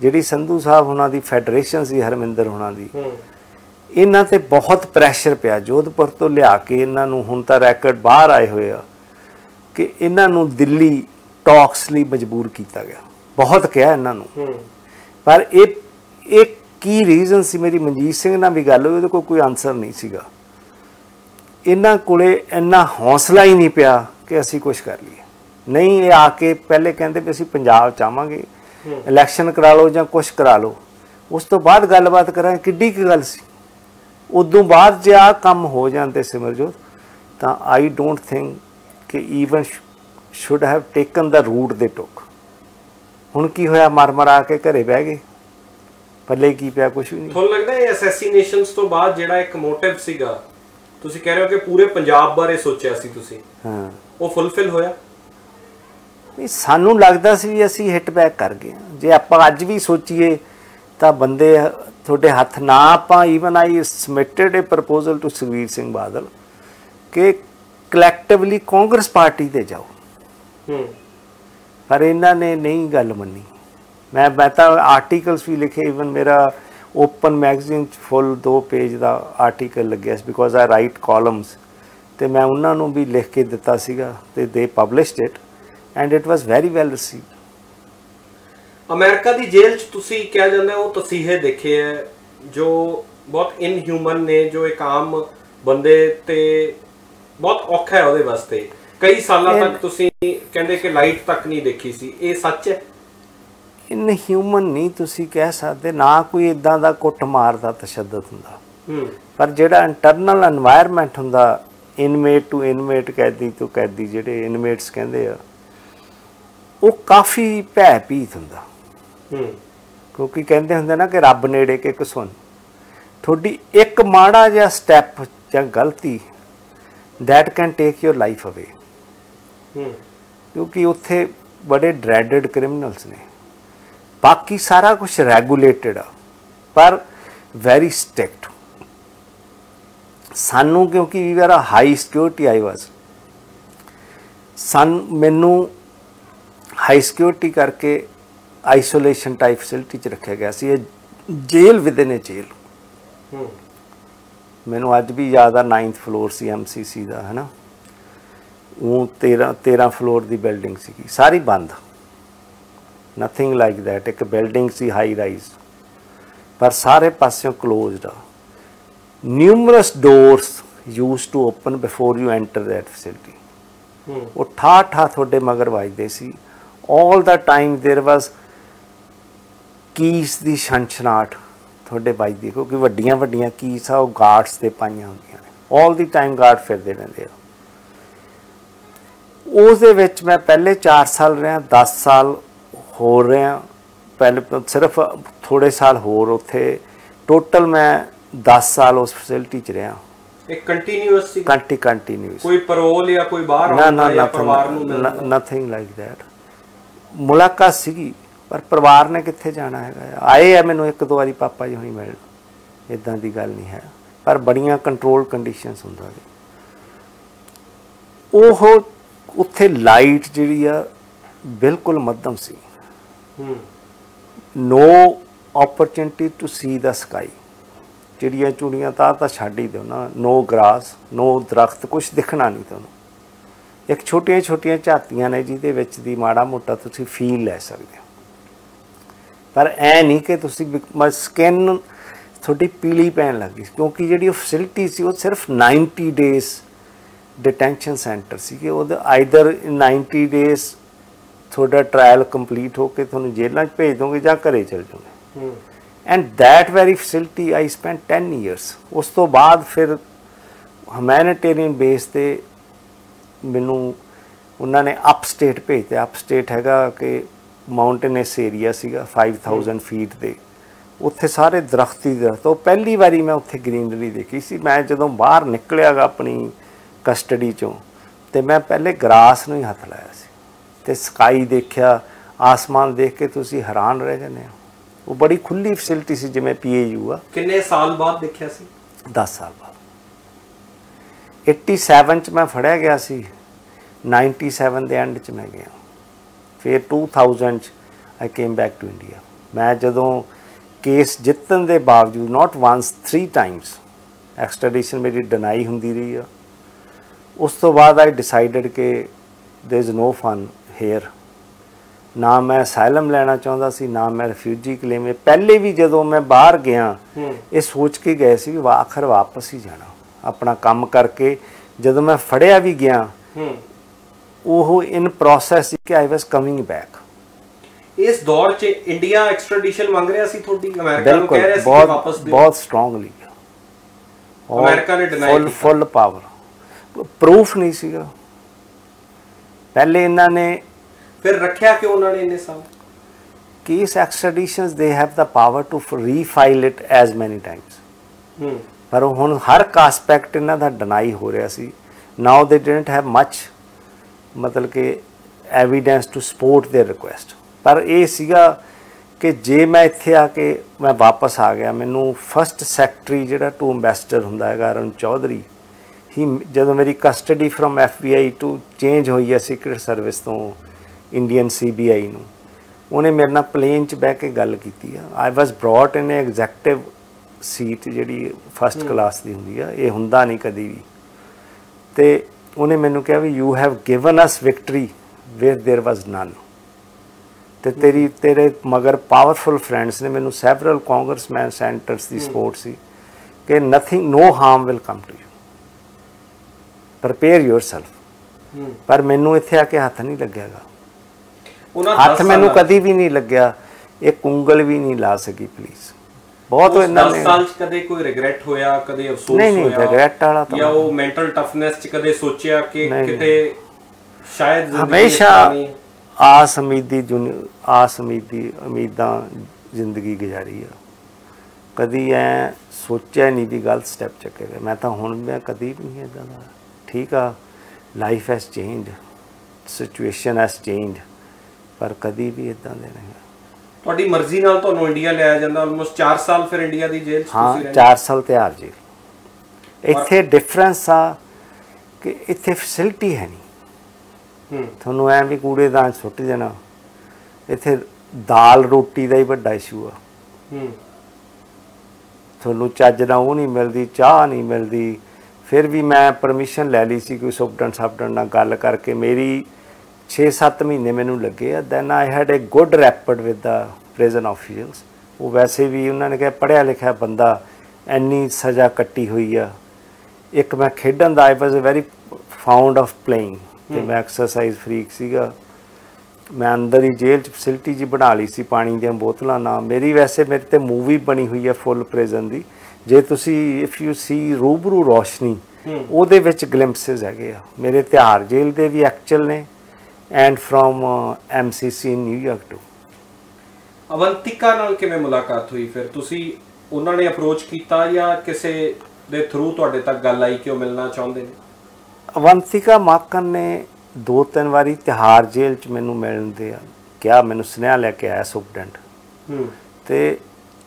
ਜਿਹੜੀ ਸੰਧੂ ਸਾਹਿਬ ਉਹਨਾਂ ਦੀ ਫੈਡਰੇਸ਼ਨ ਸੀ ਹਰਮਿੰਦਰ ਉਹਨਾਂ ਦੀ। ਹੂੰ। ਇਹਨਾਂ ਤੇ ਬਹੁਤ ਪ੍ਰੈਸ਼ਰ ਪਿਆ ਜੋਧਪੁਰ ਤੋਂ ਲਿਆ ਕੇ ਇਹਨਾਂ ਨੂੰ ਹੁਣ ਤਾਂ ਰੈਕਡ ਬਾਹਰ ਆਏ ਹੋਏ ਆ ਕਿ ਇਹਨਾਂ ਨੂੰ ਦਿੱਲੀ ਟਾਕਸ ਲਈ ਮਜਬੂਰ ਕੀਤਾ ਗਿਆ। ਬਹੁਤ ਕਿਹਾ ਇਹਨਾਂ ਨੂੰ। ਪਰ ਇਹ ਇਹ ਕੀ ਰੀਜ਼ਨ ਸੀ ਮੇਰੀ? ਮਨਜੀਤ ਸਿੰਘ ਨਾਲ ਵੀ ਗੱਲ ਹੋਈ ਉਹਦੇ ਕੋਲ ਕੋਈ ਆਨਸਰ ਨਹੀਂ ਸੀਗਾ। ਇਹਨਾਂ ਕੋਲੇ ਇੰਨਾ ਹੌਸਲਾ ਹੀ ਨਹੀਂ ਪਿਆ ਕਿ ਅਸੀਂ ਕੁਝ ਕਰ ਲਈਏ। ਨਹੀਂ ਇਹ ਆ ਕੇ ਪਹਿਲੇ ਕਹਿੰਦੇ ਵੀ ਅਸੀਂ ਪੰਜਾਬ ਚਾਹਾਂਗੇ ਇਲੈਕਸ਼ਨ ਕਰਾ ਲਓ ਜਾਂ ਕੁਝ ਕਰਾ ਲਓ। ਉਸ ਤੋਂ ਬਾਅਦ ਗੱਲਬਾਤ ਕਰਾਂ ਕਿੱਡੀ ਕੀ ਗੱਲ ਸੀ। ਉਦੋਂ ਬਾਅਦ ਜੇ ਆ ਕੰਮ ਹੋ ਜਾਂਦੇ ਸਿਮਰਜੋਤ ਤਾਂ ਆਈ ਡੋਂਟ ਥਿੰਕ ਕਿ even should have taken the route they took ਹੁਣ ਕੀ ਹੋਇਆ? ਮਰ ਮਰ ਆ ਕੇ ਘਰੇ ਬਹਿ ਗਏ। ਪੱਲੇ ਕੀ ਪਿਆ? ਕੁਝ ਵੀ ਨਹੀਂ। ਤੁਹਾਨੂੰ ਲੱਗਦਾ ਹੈ ਅਸੈਸੀਨੇਸ਼ਨਸ ਤੋਂ ਬਾਅਦ ਜਿਹੜਾ ਇੱਕ ਮੋਟਿਵ ਸੀਗਾ ਤੁਸੀਂ ਕਹਿ ਰਹੇ ਹੋ ਕਿ ਪੂਰੇ ਪੰਜਾਬ ਬਾਰੇ ਸੋਚਿਆ ਸੀ ਤੁਸੀਂ। ਹਾਂ। ਉਹ ਫੁੱਲਫਿਲ ਹੋਇਆ? ਨਹੀਂ ਸਾਨੂੰ ਲੱਗਦਾ ਸੀ ਵੀ ਅਸੀਂ ਹਿੱਟ ਬੈਕ ਕਰ ਗਏ। ਜੇ ਆਪਾਂ ਅੱਜ ਵੀ ਸੋਚੀਏ ਤਾਂ ਬੰਦੇ ਤੁਹਾਡੇ ਹੱਥ ਨਾ ਆਪਾਂ। Even I submitted a proposal to Sukhbir Singh Badal ਕਿ ਕਲੈਕਟਿਵਲੀ ਕਾਂਗਰਸ ਪਾਰਟੀ ਤੇ ਜਾਓ। ਪਰ ਇਹਨਾਂ ਨੇ ਨਹੀਂ ਗੱਲ ਮੰਨੀ। ਮੈਂ ਮੈਂ ਤਾਂ ਆਰਟੀਕਲਸ ਵੀ ਲਿਖੇ ਇਵਨ ਮੇਰਾ ਓਪਨ ਮੈਗਜ਼ੀਨ ਚ ਫੁੱਲ ਦੋ ਪੇਜ ਦਾ ਆਰਟੀਕਲ ਲੱਗਿਆ ਸੀ ਬਿਕੋਜ਼ ਆਈ ਰਾਈਟ ਕਾਲਮਸ ਤੇ ਮੈਂ ਉਹਨਾਂ ਨੂੰ ਵੀ ਲਿਖ ਕੇ ਦਿੱਤਾ ਸੀਗਾ ਤੇ they published it and it was very well received America ਦੀ ਜੇਲ੍ਹ 'ਚ ਤੁਸੀਂ ਕਿਹਾ ਜਾਂਦਾ ਹੈ ਉਹ ਤਸੀਹੇ ਦੇਖੇ ਹੈ ਜੋ ਬਹੁਤ ਇਨਹਿਊਮਨ ਨੇ ਜੋ ਇੱਕ ਆਮ ਬੰਦੇ ਤੇ ਬਹੁਤ ਔਖਾ ਹੈ ਉਹਦੇ ਵਾਸਤੇ। ਕਈ ਸਾਲਾਂ ਤੱਕ ਤੁਸੀਂ ਕਹਿੰਦੇ ਕਿ ਲਾਈਟ ਤੱਕ ਨਹੀਂ ਦੇਖੀ ਸੀ ਇਹ ਸੱਚ ਹੈ? ਇਨ ਹਿਊਮਨ ਨਹੀਂ ਤੁਸੀਂ ਕਹਿ ਸਕਦੇ ਨਾ ਕੋਈ ਇਦਾਂ ਦਾ ਕੁੱਟ ਮਾਰਦਾ ਤਸ਼ੱਦਦ ਹੁੰਦਾ। ਪਰ ਜਿਹੜਾ ਇੰਟਰਨਲ এনवायरमेंट ਹੁੰਦਾ ਇਨਮੇਟ ਟੂ ਇਨਮੇਟ ਕੈਦੀ ਤੋਂ ਕੈਦੀ ਜਿਹੜੇ ਇਨਮੇਟਸ ਕਹਿੰਦੇ ਆ ਉਹ ਕਾਫੀ ਭੈ ਭੀਤ ਹੁੰਦਾ ਕਿਉਂਕਿ ਕਹਿੰਦੇ ਹੁੰਦੇ ਨਾ ਕਿ ਰੱਬ ਨੇੜੇ ਕਿ ਕਸੁਨ ਤੁਹਾਡੀ ਇੱਕ ਮਾੜਾ ਜਿਹਾ ਸਟੈਪ ਜਾਂ ਗਲਤੀ that can take your life away ਕਿਉਂਕਿ ਉੱਥੇ ਬੜੇ ਡਰੈਡਡ ਕ੍ਰਿਮੀਨਲਸ ਨੇ। ਬਾਕੀ ਸਾਰਾ ਕੁਝ ਰੈਗੂਲੇਟਡ ਆ। ਪਰ ਵੈਰੀ ਸਟ੍ਰਿਕਟ ਸਾਨੂੰ ਕਿਉਂਕਿ ਵੀ ਵਰ ਹਾਈ ਸਿਕਿਉਰਿਟੀ ਆਈ ਵਾਸ ਸਨ ਮੈਨੂੰ ਹਾਈ ਸਿਕਿਉਰਿਟੀ ਕਰਕੇ ਆਈਸੋਲੇਸ਼ਨ ਟਾਈਪ ਫੈਸਿਲਿਟੀ ਚ ਰੱਖਿਆ ਗਿਆ ਸੀ। ਇਹ ਜੇਲ੍ਹ ਵਿਦਨ ਅ ਜੇਲ੍ਹ ਹੂੰ। ਮੈਨੂੰ ਅੱਜ ਵੀ ਯਾਦ ਆ 9th ਫਲੋਰ ਸੀ ਐਮਸੀਸੀ ਦਾ ਹੈਨਾ? ਉਹ 13 13 ਫਲੋਰ ਦੀ ਬਿਲਡਿੰਗ ਸੀਗੀ ਸਾਰੀ ਬੰਦ ਨਥਿੰਗ ਲਾਈਕ that ਇੱਕ ਬਿਲਡਿੰਗ ਸੀ ਹਾਈ ਰਾਈਜ਼ ਪਰ ਸਾਰੇ ਪਾਸਿਓਂ ਕਲੋਜ਼ਡ ਆ numerous doors used to open before you enter that facility ਹੂੰ ਉਹ ਠਾ ਠਾ ਤੁਹਾਡੇ ਮਗਰ ਵੱਜਦੇ ਸੀ 올 ਦਾ ਟਾਈਮ देयर ਵਾਸ ਕੀਸ ਦੀ ਛਣਛਣਾਟ ਤੁਹਾਡੇ ਵੱਜਦੀ ਕਿਉਂਕਿ ਵੱਡੀਆਂ ਵੱਡੀਆਂ ਕੀਸ ਆ ਉਹ ਗਾਰਡਸ ਤੇ ਪਾਈਆਂ ਹੁੰਦੀਆਂ ਨੇ 올 ਦੀ ਟਾਈਮ ਗਾਰਡ ਫਿਰਦੇ ਰਹਿੰਦੇ ਆ ਉਸ ਦੇ ਵਿੱਚ ਮੈਂ ਪਹਿਲੇ 4 ਸਾਲ ਰਿਹਾ 10 ਸਾਲ ਹੋਰ ਰਿਹਾ। ਪਹਿਲੇ ਸਿਰਫ ਥੋੜੇ ਸਾਲ ਹੋਰ ਉੱਥੇ। ਟੋਟਲ ਮੈਂ 10 ਸਾਲ ਉਸ ਫੈਸਿਲਿਟੀ 'ਚ ਰਿਹਾ। ਇੱਕ ਕੰਟੀਨਿਊਸ ਸੀ? ਕੰਟੀ ਕੰਟੀਨਿਊਸ ਕੋਈ ਪਰੋਲ ਜਾਂ ਕੋਈ ਬਾਹਰ ਨਾ ਨਾ ਆਉਂਦਾ ਜਾਂ ਪਰਿਵਾਰ ਨੂੰ ਨਥਿੰਗ ਲਾਈਕ that ਮੁਲਾਕਾਤ ਸੀਗੀ ਪਰ ਪਰਿਵਾਰ ਨੇ ਕਿੱਥੇ ਜਾਣਾ ਹੈਗਾ। ਆਏ ਆ ਮੈਨੂੰ ਇੱਕ ਦੋ ਵਾਰੀ ਪਾਪਾ ਜੀ ਹੁਣੀ ਮਿਲ ਇਦਾਂ ਦੀ ਗੱਲ ਨਹੀਂ ਹੈ। ਪਰ ਬੜੀਆਂ ਕੰਟਰੋਲ ਕੰਡੀਸ਼ਨਸ ਹੁੰਦਾ ਸੀ ਉਹ ਉੱਥੇ ਲਾਈਟ ਜਿਹੜੀ ਆ ਬਿਲਕੁਲ ਮੱਧਮ ਸੀ। ਹੂੰ। No opportunity to see the sky ਚਿੜੀਆਂ ਚੁੜੀਆਂ ਤਾਂ ਤਾਂ ਛੱਡ ਹੀ ਦਿਓ ਨਾ। ਨੋ ਗ੍ਰਾਸ ਨੋ ਦਰਖਤ ਕੁਝ ਦਿਖਣਾ ਨਹੀਂ ਤੁਹਾਨੂੰ। ਇੱਕ ਛੋਟੀਆਂ ਛੋਟੀਆਂ ਝਾਤੀਆਂ ਨੇ ਜਿਹਦੇ ਵਿੱਚ ਦੀ ਮਾੜਾ ਮੋਟਾ ਤੁਸੀਂ ਫੀਲ ਲੈ ਸਕਦੇ ਹੋ। ਪਰ ਐ ਨਹੀਂ ਕਿ ਤੁਸੀਂ ਸਕਿਨ ਤੁਹਾਡੀ ਪੀਲੀ ਪੈਣ ਲੱਗੀ ਕਿਉਂਕਿ ਜਿਹੜੀ ਉਹ ਫੈਸਿਲਿਟੀ ਸੀ ਉਹ ਸਿਰਫ 90 ਡੇਜ਼ ਡਿਟੈਂਸ਼ਨ ਸੈਂਟਰ ਸੀ ਕਿ ਉਹਦਾ ਆਈਦਰ 90 ਡੇਜ਼ ਤੁਹਾਡਾ ਟ੍ਰਾਇਲ ਕੰਪਲੀਟ ਹੋ ਕੇ ਤੁਹਾਨੂੰ ਜੇਲ੍ਹਾਂ 'ਚ ਭੇਜ ਦੋਗੇ ਜਾਂ ਘਰੇ ਚਲ ਜਾਓਗੇ। And that very facility I spent 10 years ਉਸ ਤੋਂ ਬਾਅਦ ਫਿਰ ਹਮੈਨਿਟੇਰੀਅਨ ਬੇਸ ਤੇ ਮੈਨੂੰ ਉਹਨਾਂ ਨੇ ਅਪ ਸਟੇਟ ਭੇਜਿਆ ਅਪ ਸਟੇਟ ਹੈਗਾ ਕਿ ਮਾਊਂਟੇਨਸ ਏਰੀਆ ਸੀਗਾ 5000 ਫੀਟ ਦੇ। ਉੱਥੇ ਸਾਰੇ ਦਰਖਤ ਹੀ ਦਰਖਤ। ਉਹ ਪਹਿਲੀ ਵਾਰੀ ਮੈਂ ਉੱਥੇ ਗ੍ਰੀਨਰੀ ਦੇਖੀ ਸੀ। ਮੈਂ ਜਦੋਂ ਬਾਹਰ ਨਿਕਲਿਆਗਾ ਆਪਣੀ ਕਸਟਡੀ ਚੋਂ। ਤੇ ਮੈਂ ਪਹਿਲੇ ਗ੍ਰਾਸ ਨੂੰ ਹੀ ਹੱਥ ਲਾਇਆ ਸੀ। ਤੇ ਸਕਾਈ ਦੇਖਿਆ ਆਸਮਾਨ ਦੇਖ ਕੇ ਤੁਸੀਂ ਹੈਰਾਨ ਰਹਿ ਜਾਂਦੇ ਹੋ। ਉਹ ਬੜੀ ਖੁੱਲੀ ਫੈਸਿਲਿਟੀ ਸੀ ਜਿਵੇਂ ਪੀਏਯੂ ਆ। ਕਿੰਨੇ ਸਾਲ ਬਾਅਦ ਦੇਖਿਆ ਸੀ? 10 ਸਾਲ ਬਾਅਦ। 87 ਚ ਮੈਂ ਫੜਿਆ ਗਿਆ ਸੀ। 97 ਦੇ ਐਂਡ ਚ ਮੈਂ ਗਿਆ। ਫਿਰ 2000 ਚ I came back to India ਮੈਂ ਜਦੋਂ ਕੇਸ ਜਿੱਤਣ ਦੇ ਬਾਵਜੂਦ ਨਾਟ ਵਾਂਸ 3 ਟਾਈਮਸ ਐਕਸਟ੍ਰੈਡੀਸ਼ਨ ਮੇਰੀ ਡਿਨਾਈ ਹੁੰਦੀ ਰਹੀ ਆ। ਉਸ ਤੋਂ ਬਾਅਦ ਆਈ ਡਿਸਾਈਡਡ ਕਿ there is no fun here ਨਾ ਮੈਂ ਅਸਾਈਲਮ ਲੈਣਾ ਚਾਹੁੰਦਾ ਸੀ ਨਾ ਮੈਂ ਰਿਫਿਊਜੀ ਕਲੇਮ ਪਹਿਲੇ ਵੀ ਜਦੋਂ ਮੈਂ ਬਾਹਰ ਗਿਆ ਹੂੰ ਇਹ ਸੋਚ ਕੇ ਗਏ ਸੀ ਵੀ ਵਾ- ਆਖਰ ਵਾਪਸ ਹੀ ਜਾਣਾ ਆਪਣਾ ਕੰਮ ਕਰਕੇ ਜਦੋਂ ਮੈਂ ਫੜਿਆ ਵੀ ਗਿਆ ਹੂੰ ਉਹ ਇਨ ਪ੍ਰੋਸੈਸ ਸੀ ਕਿ ਆਈ ਵਾਸ ਕਮਿੰਗ ਬੈਕ ਇਸ ਦੌਰ 'ਚ ਇੰਡੀਆ ਐਕਸਟ੍ਰੈਡੀਸ਼ਨ ਮੰਗ ਰਿਹਾ ਸੀ ਤੁਹਾਡੀ ਅਮਰੀਕਾ ਨੂੰ ਬਿਲਕੁਲ ਕਹਿ ਰਿਹਾ ਸੀ ਕਿ ਬਹੁਤ ਵਾਪਸ ਦਿਓ ਬਹੁਤ ਸਟਰੋਂਗਲੀ ਅਮਰੀਕਾ ਨੇ deny ਫੁੱਲ ਕੀਤਾ। Full power ਪ੍ਰੂਫ ਨਹੀਂ ਸੀਗਾ ਪਹਿਲੇ ਇਹਨਾਂ ਨੇ ਫਿਰ ਰੱਖਿਆ ਕਿਉਂ ਉਹਨਾਂ ਨੇ ਇੰਨੇ ਸਾਲ case extraditions they have the power to refile it as many times ਹੂੰ ਪਰ ਉਹ ਹੁਣ ਹਰ ਇੱਕ ਐਸਪੈਕਟ ਇਹਨਾਂ ਦਾ ਡਿਨਾਈ ਹੋ ਰਿਹਾ ਸੀ ਨਾਓ ਦੇ ਡਿਡਨਟ ਹੈਵ ਮੱਚ ਮਤਲਬ ਕਿ evidence to support their request ਪਰ ਇਹ ਸੀਗਾ ਕਿ ਜੇ ਮੈਂ ਇੱਥੇ ਆ ਕੇ ਮੈਂ ਵਾਪਸ ਆ ਗਿਆ ਮੈਨੂੰ ਫਰਸਟ ਸੈਕਟਰੀ ਜਿਹੜਾ ਟੂ ਐਮਬੈਸਡਰ ਹੁੰਦਾ ਹੈਗਾ ਅਰੁਣ ਚੌਧਰੀ ਹੀ ਜਦੋਂ ਮੇਰੀ custody from FBI to change ਹੋਈ ਹੈ ਸੀਕ੍ਰੀਟ ਸਰਵਿਸ ਤੋਂ ਇੰਡੀਅਨ CBI ਨੂੰ ਉਹਨੇ ਮੇਰੇ ਨਾਲ ਪਲੇਨ 'ਚ ਬਹਿ ਕੇ ਗੱਲ ਕੀਤੀ ਆ I was brought in executive seat ਜਿਹੜੀ ਫਸਟ ਕਲਾਸ ਦੀ ਹੁੰਦੀ ਆ ਇਹ ਹੁੰਦਾ ਨਹੀਂ ਕਦੀ ਵੀ ਤੇ ਉਹਨੇ ਮੈਨੂੰ ਕਿਹਾ ਵੀ you have given us victory where there was none ਤੇ ਤੇਰੀ ਤੇਰੇ ਮਗਰ ਪਾਵਰਫੁਲ ਫਰੈਂਡਸ ਨੇ ਮੈਨੂੰ ਸੈਵਰਲ ਕਾਂਗਰਸਮੈਨ ਸੈਂਟਰਸ ਦੀ ਸਪੋਰਟ ਸੀ ਕਿ nothing no harm will come to you prepare yourself ਪਰ ਮੈਨੂੰ ਇੱਥੇ ਆ ਕੇ ਹੱਥ ਨਹੀਂ ਲੱਗਿਆਗਾ। ਉਹਨਾਂ ਹੱਥ ਮੈਨੂੰ ਕਦੀ ਵੀ ਨਹੀਂ ਲੱਗਿਆ। ਇੱਕ ਉਂਗਲ ਵੀ ਨਹੀਂ ਲਾ ਸਕੀ ਪਲੀਜ਼ ਬਹੁਤ ਇਹਨਾਂ 10 ਨੇ ਸਾਲ 'ਚ ਕਦੇ ਕੋਈ ਰਿਗਰੈਟ ਹੋਇਆ ਕਦੇ ਅਫਸੋਸ ਨਹੀਂ, ਨਹੀਂ, ਹੋਇਆ? regret ਵਾਲਾ ਤਾਂ ਜਾਂ ਉਹ ਮੈਂਟਲ ਟਫਨੈਸ 'ਚ ਕਦੇ ਸੋਚਿਆ ਕਿ ਨਹੀਂ, ਕਿਤੇ ਸ਼ਾਇਦ ਹਮੇਸ਼ਾ ਨਹੀਂ- ਆਸ ਉਮੀਦ ਦੀ ਆਸ ਉਮੀਦ ਦੀ ਉਮੀਦਾਂ ਜ਼ਿੰਦਗੀ ਗੁਜ਼ਾਰੀ ਆ। ਕਦੀ ਐ ਸੋਚਿਆ ਨਹੀਂ ਵੀ ਗਲਤ ਸਟੈਪ ਚੱਕੇ ਗਏ ਮੈਂ ਤਾਂ ਹੁਣ ਮੈਂ ਕਦੀ ਵੀ ਨਹੀਂ ਇਦਾਂ ਦਾ ਠੀਕ ਆ life has change situation has change ਪਰ ਕਦੀ ਵੀ ਇਦਾਂ ਦੇ ਨਹੀਂ। ਤੁਹਾਡੀ ਮਰਜ਼ੀ ਨਾਲ ਤੁਹਾਨੂੰ ਇੰਡੀਆ ਲਿਆਇਆ ਜਾਂਦਾ ਆਲਮੋਸਟ 4 ਸਾਲ ਫਿਰ ਇੰਡੀਆ ਦੀ ਜੇਲ੍ਹ 'ਚ ਹਾਂ ਤੁਸੀਂ ਰਹੇ 4 ਸਾਲ ਤਿਆਰ ਜੀ। ਇੱਥੇ ਡਿਫਰੈਂਸ ਆ ਕਿ ਇੱਥੇ ਫੈਸਿਲਿਟੀ ਹੈ ਨਹੀਂ। ਹੂੰ। ਤੁਹਾਨੂੰ ਐ ਵੀ ਕੂੜੇਦਾਨ ਸੁੱਟ ਦੇਣਾ ਇੱਥੇ ਦਾਲ ਰੋਟੀ ਦਾ ਹੀ ਵੱਡਾ ਇਸ਼ੂ ਆ। ਹੂੰ। ਤੁਹਾਨੂੰ ਚੱਜ ਨਾਲ ਉਹ ਨਹੀਂ ਮਿਲਦੀ ਚਾਹ ਨਹੀਂ ਮਿਲਦੀ ਫਿਰ ਵੀ ਮੈਂ ਪਰਮਿਸ਼ਨ ਲੈ ਲਈ ਸੀ ਕੋਈ ਸੁਪਰਡੈਂਟ ਸਾਪਡੈਂਟ ਨਾਲ ਗੱਲ ਕਰਕੇ ਮੇਰੀ 6-7 ਮਹੀਨੇ ਮੈਨੂੰ ਲੱਗੇ ਆ। Then I had a good rapport with the prison officials ਉਹ ਵੈਸੇ ਵੀ ਉਹਨਾਂ ਨੇ ਕਿਹਾ ਪੜਿਆ ਲਿਖਿਆ ਬੰਦਾ ਇੰਨੀ ਸਜ਼ਾ ਕੱਟੀ ਹੋਈ ਆ। ਇੱਕ ਮੈਂ ਖੇਡਣ ਦਾ I was a very fond of playing ਤੇ ਮੈਂ ਐਕਸਰਸਾਈਜ਼ ਫਰੀਕ ਸੀਗਾ। ਮੈਂ ਅੰਦਰ ਹੀ ਜੇਲ੍ਹ ਚ ਫੈਸਿਲਿਟੀ ਜੀ ਬਣਾ ਲਈ ਸੀ ਪਾਣੀ ਦੀਆਂ ਬੋਤਲਾਂ ਨਾਲ। ਮੇਰੀ ਵੈਸੇ ਮੇਰੇ ਤੇ ਮੂਵੀ ਬਣੀ ਹੋਈ ਹੈ ਫੁੱਲ ਪ੍ਰਿਜ਼ਨ ਦੀ। ਜੇ ਤੁਸੀਂ ਇਫ ਯੂ ਸੀ ਰੂਬਰੂ ਰੋਸ਼ਨੀ। ਉਹਦੇ ਵਿੱਚ ਗਲਿੰਪਸਸ ਹੈਗੇ ਆ। ਮੇਰੇ ਤਿਹਾਰ ਜੇਲ੍ਹ ਦੇ ਵੀ ਐਕਚੁਅਲ ਨੇ and from MCC New York to Avantika ਨਾਲ ਕਿਵੇਂ ਮੁਲਾਕਾਤ ਹੋਈ ਫਿਰ? ਤੁਸੀਂ ਉਹਨਾਂ ਨੇ ਅਪਰੋਚ ਕੀਤਾ ਜਾਂ ਕਿਸੇ ਦੇ ਥਰੂ ਤੁਹਾਡੇ ਤੱਕ ਗੱਲ ਆਈ ਕਿ ਉਹ ਮਿਲਣਾ ਚਾਹੁੰਦੇ ਨੇ? ਅਵੰਤਿਕਾ ਮਾਕਨ ਨੇ ਦੋ ਤਿੰਨ ਵਾਰੀ ਤਿਹਾਰ ਜੇਲ੍ਹ ਚ ਮੈਨੂੰ ਮਿਲਣ ਦੇ ਆ ਕਿਹਾ ਮੈਨੂੰ ਸੁਨੇਹਾ ਲੈ ਕੇ ਆਇਆ ਸੁਪਰਡੈਂਟ। ਹੂੰ। ਤੇ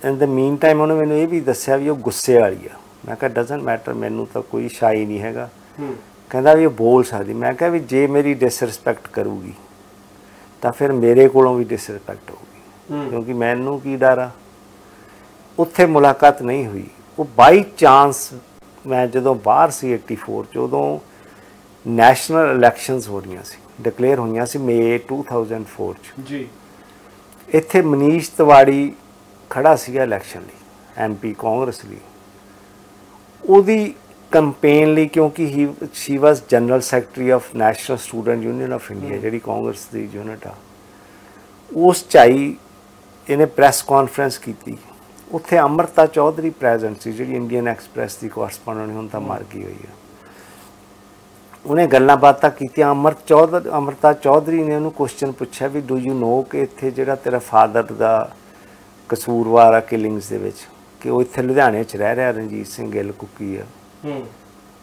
ਇਨ ਦ ਮੀਨ ਟਾਈਮ ਉਹਨੇ ਮੈਨੂੰ ਇਹ ਵੀ ਦੱਸਿਆ ਵੀ ਉਹ ਗੁੱਸੇ ਵਾਲੀ ਆ। ਮੈਂ ਕਿਹਾ ਡਸਨਟ ਮੈਟਰ ਮੈਨੂੰ ਤਾਂ ਕੋਈ ਸ਼ਾਈ ਨਹੀਂ ਹੈਗਾ। ਕਹਿੰਦਾ ਵੀ ਉਹ ਬੋਲ ਸਕਦੀ। ਮੈਂ ਕਿਹਾ ਵੀ ਜੇ ਮੇਰੀ ਡਿਸਰਿਸਪੈਕਟ ਕਰੂਗੀ ਤਾਂ ਫਿਰ ਮੇਰੇ ਕੋਲੋਂ ਵੀ ਡਿਸਰਿਸਪੈਕਟ ਹੋਊਗੀ। ਕਿਉਂਕਿ ਮੈਨੂੰ ਕੀ ਡਰ ਆ? ਉੱਥੇ ਮੁਲਾਕਾਤ ਨਹੀਂ ਹੋਈ। ਉਹ ਬਾਈ ਚਾਂਸ ਮੈਂ ਜਦੋਂ ਬਾਹਰ ਸੀ 84 ਚ ਉਦੋਂ ਨੈਸ਼ਨਲ ਇਲੈਕਸ਼ਨਸ ਹੋ ਰਹੀਆਂ ਸੀ। ਡਿਕਲੇਅਰ ਹੋਈਆਂ ਸੀ ਮਈ 2004 ਚ। ਜੀ। ਇੱਥੇ ਮਨੀਸ਼ ਤਿਵਾੜੀ ਖੜਾ ਸੀਗਾ ਇਲੈਕਸ਼ਨ ਲਈ ਐਮਪੀ ਕਾਂਗਰਸ ਲਈ। ਉਹਦੀ ਕੈਂਪੇਨ ਲਈ ਕਿਉਂਕਿ he she was general secretary of national student union of India ਜਿਹੜੀ ਕਾਂਗਰਸ ਦੀ ਯੂਨਿਟ ਆ। ਉਸ ਚਾਈ ਇਹਨੇ ਪ੍ਰੈਸ ਕਾਨਫਰੰਸ ਕੀਤੀ। ਉੱਥੇ ਅਮਰਤਾ ਚੌਧਰੀ ਪ੍ਰੈਜ਼ੈਂਟ ਸੀ ਜਿਹੜੀ ਇੰਡੀਅਨ ਐਕਸਪ੍ਰੈਸ ਦੀ ਕੋਰਸਪੋਂਡੈਂਟ ਹੁਣ ਤਾਂ ਮਰ ਗਈ ਹੋਈ ਆ। ਉਹਨੇ ਗੱਲਾਂ ਬਾਤਾਂ ਕੀਤੀਆਂ ਅਮਰ ਚੌਧਰੀ ਅਮਰਤਾ ਚੌਧਰੀ ਨੇ ਉਹਨੂੰ ਕੁਐਸਚਨ ਪੁੱਛਿਆ ਵੀ ਡੂ ਯੂ ਨੋ ਕਿ ਇੱਥੇ ਜਿਹੜਾ ਤੇਰਾ ਫਾਦਰ ਦਾ ਕਸੂਰਵਾਰ ਆ ਕਿਲਿੰਗਸ ਦੇ ਵਿੱਚ ਕਿ ਉਹ ਇੱਥੇ ਲੁਧਿਆਣੇ 'ਚ ਰਹਿ ਰਿਹਾ ਰਣਜੀਤ ਸਿੰਘ ਗਿੱਲ ਕੁੱਕੀ ਆ। ਹੂੰ।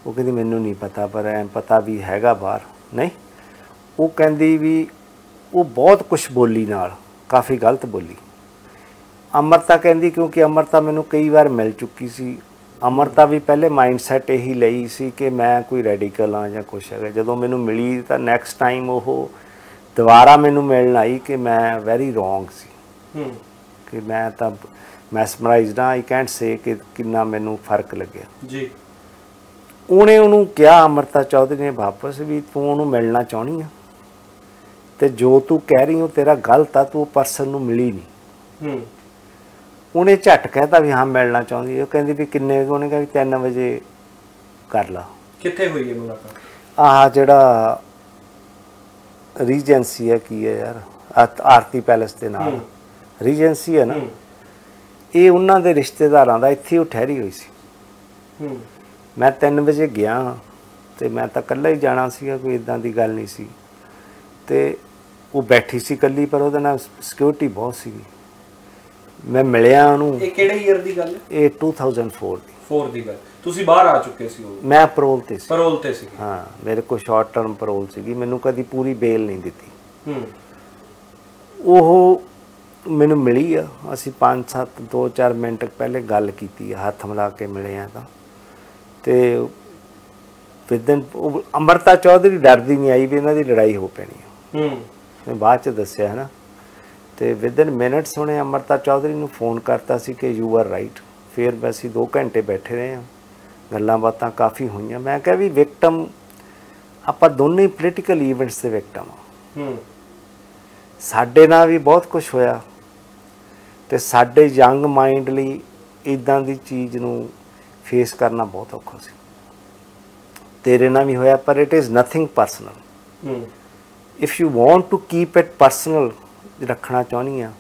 ਉਹ ਕਹਿੰਦੀ ਮੈਨੂੰ ਨਹੀਂ ਪਤਾ ਪਰ ਐ ਪਤਾ ਵੀ ਹੈਗਾ ਬਾਹਰ। ਨਹੀਂ ਉਹ ਕਹਿੰਦੀ ਵੀ ਉਹ ਬਹੁਤ ਕੁਝ ਬੋਲੀ ਨਾਲ ਕਾਫੀ ਗਲਤ ਬੋਲੀ। ਅਮਰਤਾ ਕਹਿੰਦੀ ਕਿਉਂਕਿ ਅਮਰਤਾ ਮੈਨੂੰ ਕਈ ਵਾਰ ਮਿਲ ਚੁੱਕੀ ਸੀ। ਅਮਰਤਾ ਵੀ ਪਹਿਲੇ ਮਾਈਂਡਸੈਟ ਇਹੀ ਲਈ ਸੀ ਕਿ ਮੈਂ ਕੋਈ ਰੈਡੀਕਲ ਆ ਜਾਂ ਕੁਛ ਹੈਗਾ। ਜਦੋਂ ਮੈਨੂੰ ਮਿਲੀ ਤਾਂ ਨੈਕਸਟ ਟਾਈਮ ਉਹ ਦੁਬਾਰਾ ਮੈਨੂੰ ਮਿਲਣ ਆਈ ਕਿ ਮੈਂ ਵੈਰੀ ਰੋਂਗ ਸੀ। ਹੂੰ। ਕਿ ਮੈਂ ਤਾਂ ਮੈਸਮਰਾਈਜ਼ਡ ਆ ਆਈ ਕੈਨਟ ਸੇ ਕਿ ਕਿੰਨਾ ਮੈਨੂੰ ਫ਼ਰਕ ਲੱਗਿਆ। ਜੀ। ਉਹਨੇ ਉਹਨੂੰ ਕਿਹਾ ਅਮਰਤਾ ਚੌਧਰੀ ਨੇ ਵਾਪਸ ਵੀ ਤੂੰ ਉਹਨੂੰ ਮਿਲਣਾ ਚਾਹਣੀ ਆ। ਤੇ ਜੋ ਤੂੰ ਕਹਿ ਰਹੀ ਹੋ ਤੇਰਾ ਗਲਤ ਆ ਤੂੰ ਪਰਸਨ ਨੂੰ ਮਿਲੀ ਨਹੀਂ। ਹੂੰ। ਉਹਨੇ ਝਟ ਕਹਿਤਾ ਵੀ ਹਾਂ ਮਿਲਣਾ ਚਾਹੁੰਦੀ ਉਹ ਕਹਿੰਦੀ ਵੀ ਕਿੰਨੇ ਵਜੇ? ਉਹਨੇ ਕਿਹਾ ਵੀ 3 ਵਜੇ ਕਰ ਲਾ। ਕਿੱਥੇ ਹੋਈ ਇਹ ਮੁਲਾਕਾਤ? ਆਹ ਜਿਹੜਾ ਰੀਜੈਂਸੀ ਹੈ ਕੀ ਹੈ ਯਾਰ? ਆਰਤੀ ਪੈਲੇਸ ਦੇ ਨਾਲ। ਹੂੰ। ਰੀਜੈਂਸੀ ਹੈ ਨਾ। ਇਹ ਉਹਨਾਂ ਦੇ ਰਿਸ਼ਤੇਦਾਰਾਂ ਦਾ ਇੱਥੇ ਉਹ ਠਹਿਰੀ ਹੋਈ ਸੀ। ਮੈਂ 3 ਵਜੇ ਗਿਆ ਤੇ ਮੈਂ ਤਾਂ ਇਕੱਲਾ ਹੀ ਜਾਣਾ ਸੀਗਾ ਕੋਈ ਇਦਾਂ ਦੀ ਗੱਲ ਨਹੀਂ ਸੀ। ਤੇ ਉਹ ਬੈਠੀ ਸੀ ਇਕੱਲੀ ਪਰ ਉਹਦੇ ਨਾਲ ਸਿਕਿਉਰਿਟੀ ਬਹੁਤ ਸੀਗੀ। ਮੈਂ ਮਿਲਿਆ ਉਹਨੂੰ। ਇਹ ਕਿਹੜੇ ਈਅਰ ਦੀ ਗੱਲ ਹੈ? ਇਹ 2004 ਦੀ। 4 ਦੀ ਗੱਲ। ਤੁਸੀਂ ਬਾਹਰ ਆ ਚੁੱਕੇ ਸੀ ਉਹ ਮੈਂ ਪਰੋਲ ਤੇ ਸੀ। ਪਰੋਲ ਤੇ ਸੀ। ਹਾਂ ਮੇਰੇ ਕੋਲ ਸ਼ਾਰਟ ਟਰਮ ਪਰੋਲ ਸੀਗੀ। ਮੈਨੂੰ ਕਦੀ ਪੂਰੀ ਬੇਲ ਨਹੀਂ ਦਿੱਤੀ। ਹੂੰ। ਉਹ ਮੈਨੂੰ ਮਿਲੀ ਆ। ਅਸੀਂ 5-7 2-4 ਮਿੰਟ ਪਹਿਲੇ ਗੱਲ ਕੀਤੀ ਆ ਹੱਥ ਮਿਲਾ ਕੇ ਮਿਲੇ ਆ ਤਾਂ। ਤੇ ਵਿਦਨ ਅਮਰਤਾ ਚੌਧਰੀ ਡਰਦੀ ਨਹੀਂ ਆਈ ਵੀ ਇਹਨਾਂ ਦੀ ਲੜਾਈ ਹੋ ਪੈਣੀ ਆ। ਹੂੰ। ਮੈਂ ਬਾਅਦ ਚ ਦੱਸਿਆ ਹੈ ਨਾ ਤੇ ਵਿਦਨ ਮਿੰਟਸ ਉਹਨੇ ਅਮਰਤਾ ਚੌਧਰੀ ਨੂੰ ਫੋਨ ਕਰਤਾ ਸੀ ਕਿ ਯੂ ਆਰ ਰਾਈਟ। ਫਿਰ ਅਸੀਂ 2 ਘੰਟੇ ਬੈਠੇ ਰਹੇ ਹਾਂ ਗੱਲਾਂ ਬਾਤਾਂ ਕਾਫੀ ਹੋਈਆਂ। ਮੈਂ ਕਿਹਾ ਵੀ ਵਿਕਟਮ ਆਪਾਂ ਦੋਨੇ ਪੋਲੀਟੀਕਲ ਇਵੈਂਟਸ ਦੇ ਵਿਕਟਮ ਆ। ਹੂੰ। ਸਾਡੇ ਨਾਲ ਵੀ ਬਹੁਤ ਕੁਝ ਹੋਇਆ। ਤੇ ਸਾਡੇ ਯੰਗ ਮਾਈਂਡ ਲਈ ਇਦਾਂ ਦੀ ਚੀਜ਼ ਨੂੰ ਫੇਸ ਕਰਨਾ ਬਹੁਤ ਔਖਾ ਸੀ। ਤੇਰੇ ਨਾਲ ਵੀ ਹੋਇਆ ਪਰ it is nothing personal if you want to keep it personal ਰੱਖਣਾ ਚਾਹੁੰਦੀ ਆ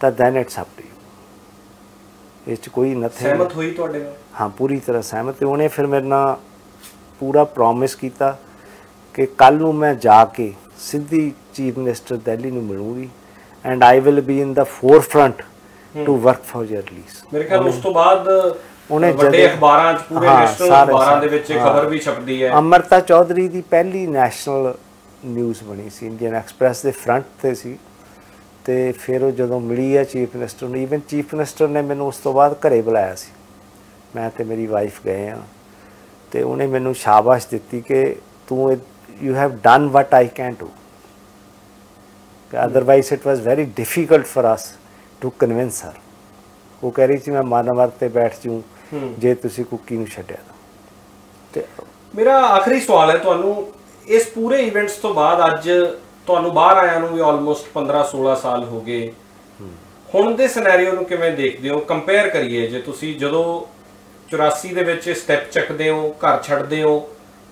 ਤਾਂ then it's up to you ਇਹ 'ਚ ਕੋਈ ਨਥਿੰਗ ਸਹਿਮਤ ਹੋਈ ਤੁਹਾਡੇ ਨਾਲ? ਹਾਂ ਪੂਰੀ ਤਰ੍ਹਾਂ ਸਹਿਮਤ ਤੇ ਉਹਨੇ ਫਿਰ ਮੇਰੇ ਨਾਲ ਪੂਰਾ ਪ੍ਰੋਮਿਸ ਕੀਤਾ ਕਿ ਕੱਲ ਨੂੰ ਮੈਂ ਜਾ ਕੇ ਸਿੱਧੀ ਚੀਫ ਮਿਨਿਸਟਰ ਦਿੱਲੀ ਨੂੰ ਮਿਲੂੰਗੀ and I will be in the forefront to work for your release ਮੇਰੇ ਖਿਆਲ ਉਸ ਤੋਂ ਬਾਅਦ ਉਹਨੇ ਵੱਡੇ ਅਖਬਾਰਾਂ 'ਚ ਪੂਰੇ ਹਾਂ, ਨੈਸ਼ਨਲ ਅਖਬਾਰਾਂ ਦੇ ਵਿੱਚ ਹਾਂ। ਖਬਰ ਵੀ ਛਪਦੀ ਹੈ। ਅਮਰਤਾ ਚੌਧਰੀ ਦੀ ਪਹਿਲੀ ਨੈਸ਼ਨਲ ਨਿਊਜ਼ ਬਣੀ ਸੀ ਇੰਡੀਅਨ ਐਕਸਪ੍ਰੈਸ ਦੇ ਫਰੰਟ ਤੇ ਸੀ। ਤੇ ਫਿਰ ਉਹ ਜਦੋਂ ਮਿਲੀ ਆ ਚੀਫ ਮਿਨਿਸਟਰ ਨੂੰ ਇਵਨ ਚੀਫ ਮਿਨਿਸਟਰ ਨੇ ਮੈਨੂੰ ਉਸ ਤੋਂ ਬਾਅਦ ਘਰੇ ਬੁਲਾਇਆ ਸੀ। ਮੈਂ ਤੇ ਮੇਰੀ ਵਾਈਫ ਗਏ ਆ ਤੇ ਉਹਨੇ ਮੈਨੂੰ ਸ਼ਾਬਾਸ਼ ਦਿੱਤੀ ਕਿ ਤੂੰ you have done what I can do otherwise it was very difficult for us to convince her ਉਹ ਕਹਿ ਰਹੀ ਸੀ ਮੈਂ ਮਨ ਮਰ ਤੇ ਬੈਠ ਜੂ ਜੇ ਤੁਸੀਂ ਕੁੱਕੀ ਨੂੰ ਛੱਡਿਆ ਤਾਂ। ਤੇ ਮੇਰਾ ਆਖਰੀ ਸਵਾਲ ਹੈ ਤੁਹਾਨੂੰ ਇਸ ਪੂਰੇ ਇਵੈਂਟਸ ਤੋਂ ਬਾਅਦ ਅੱਜ ਤੁਹਾਨੂੰ ਬਾਹਰ ਆਇਆ ਨੂੰ ਵੀ ਆਲਮੋਸਟ 15 16 ਸਾਲ ਹੋ ਗਏ। ਹੁਣ ਦੇ ਸਿਨੈਰੀਓ ਨੂੰ ਕਿਵੇਂ ਦੇਖਦੇ ਹੋ? ਕੰਪੇਅਰ ਕਰੀਏ ਜੇ ਤੁਸੀਂ ਜਦੋਂ 84 ਦੇ ਵਿੱਚ ਸਟੈਪ ਚੱਕਦੇ ਹੋ ਘਰ ਛੱਡਦੇ ਹੋ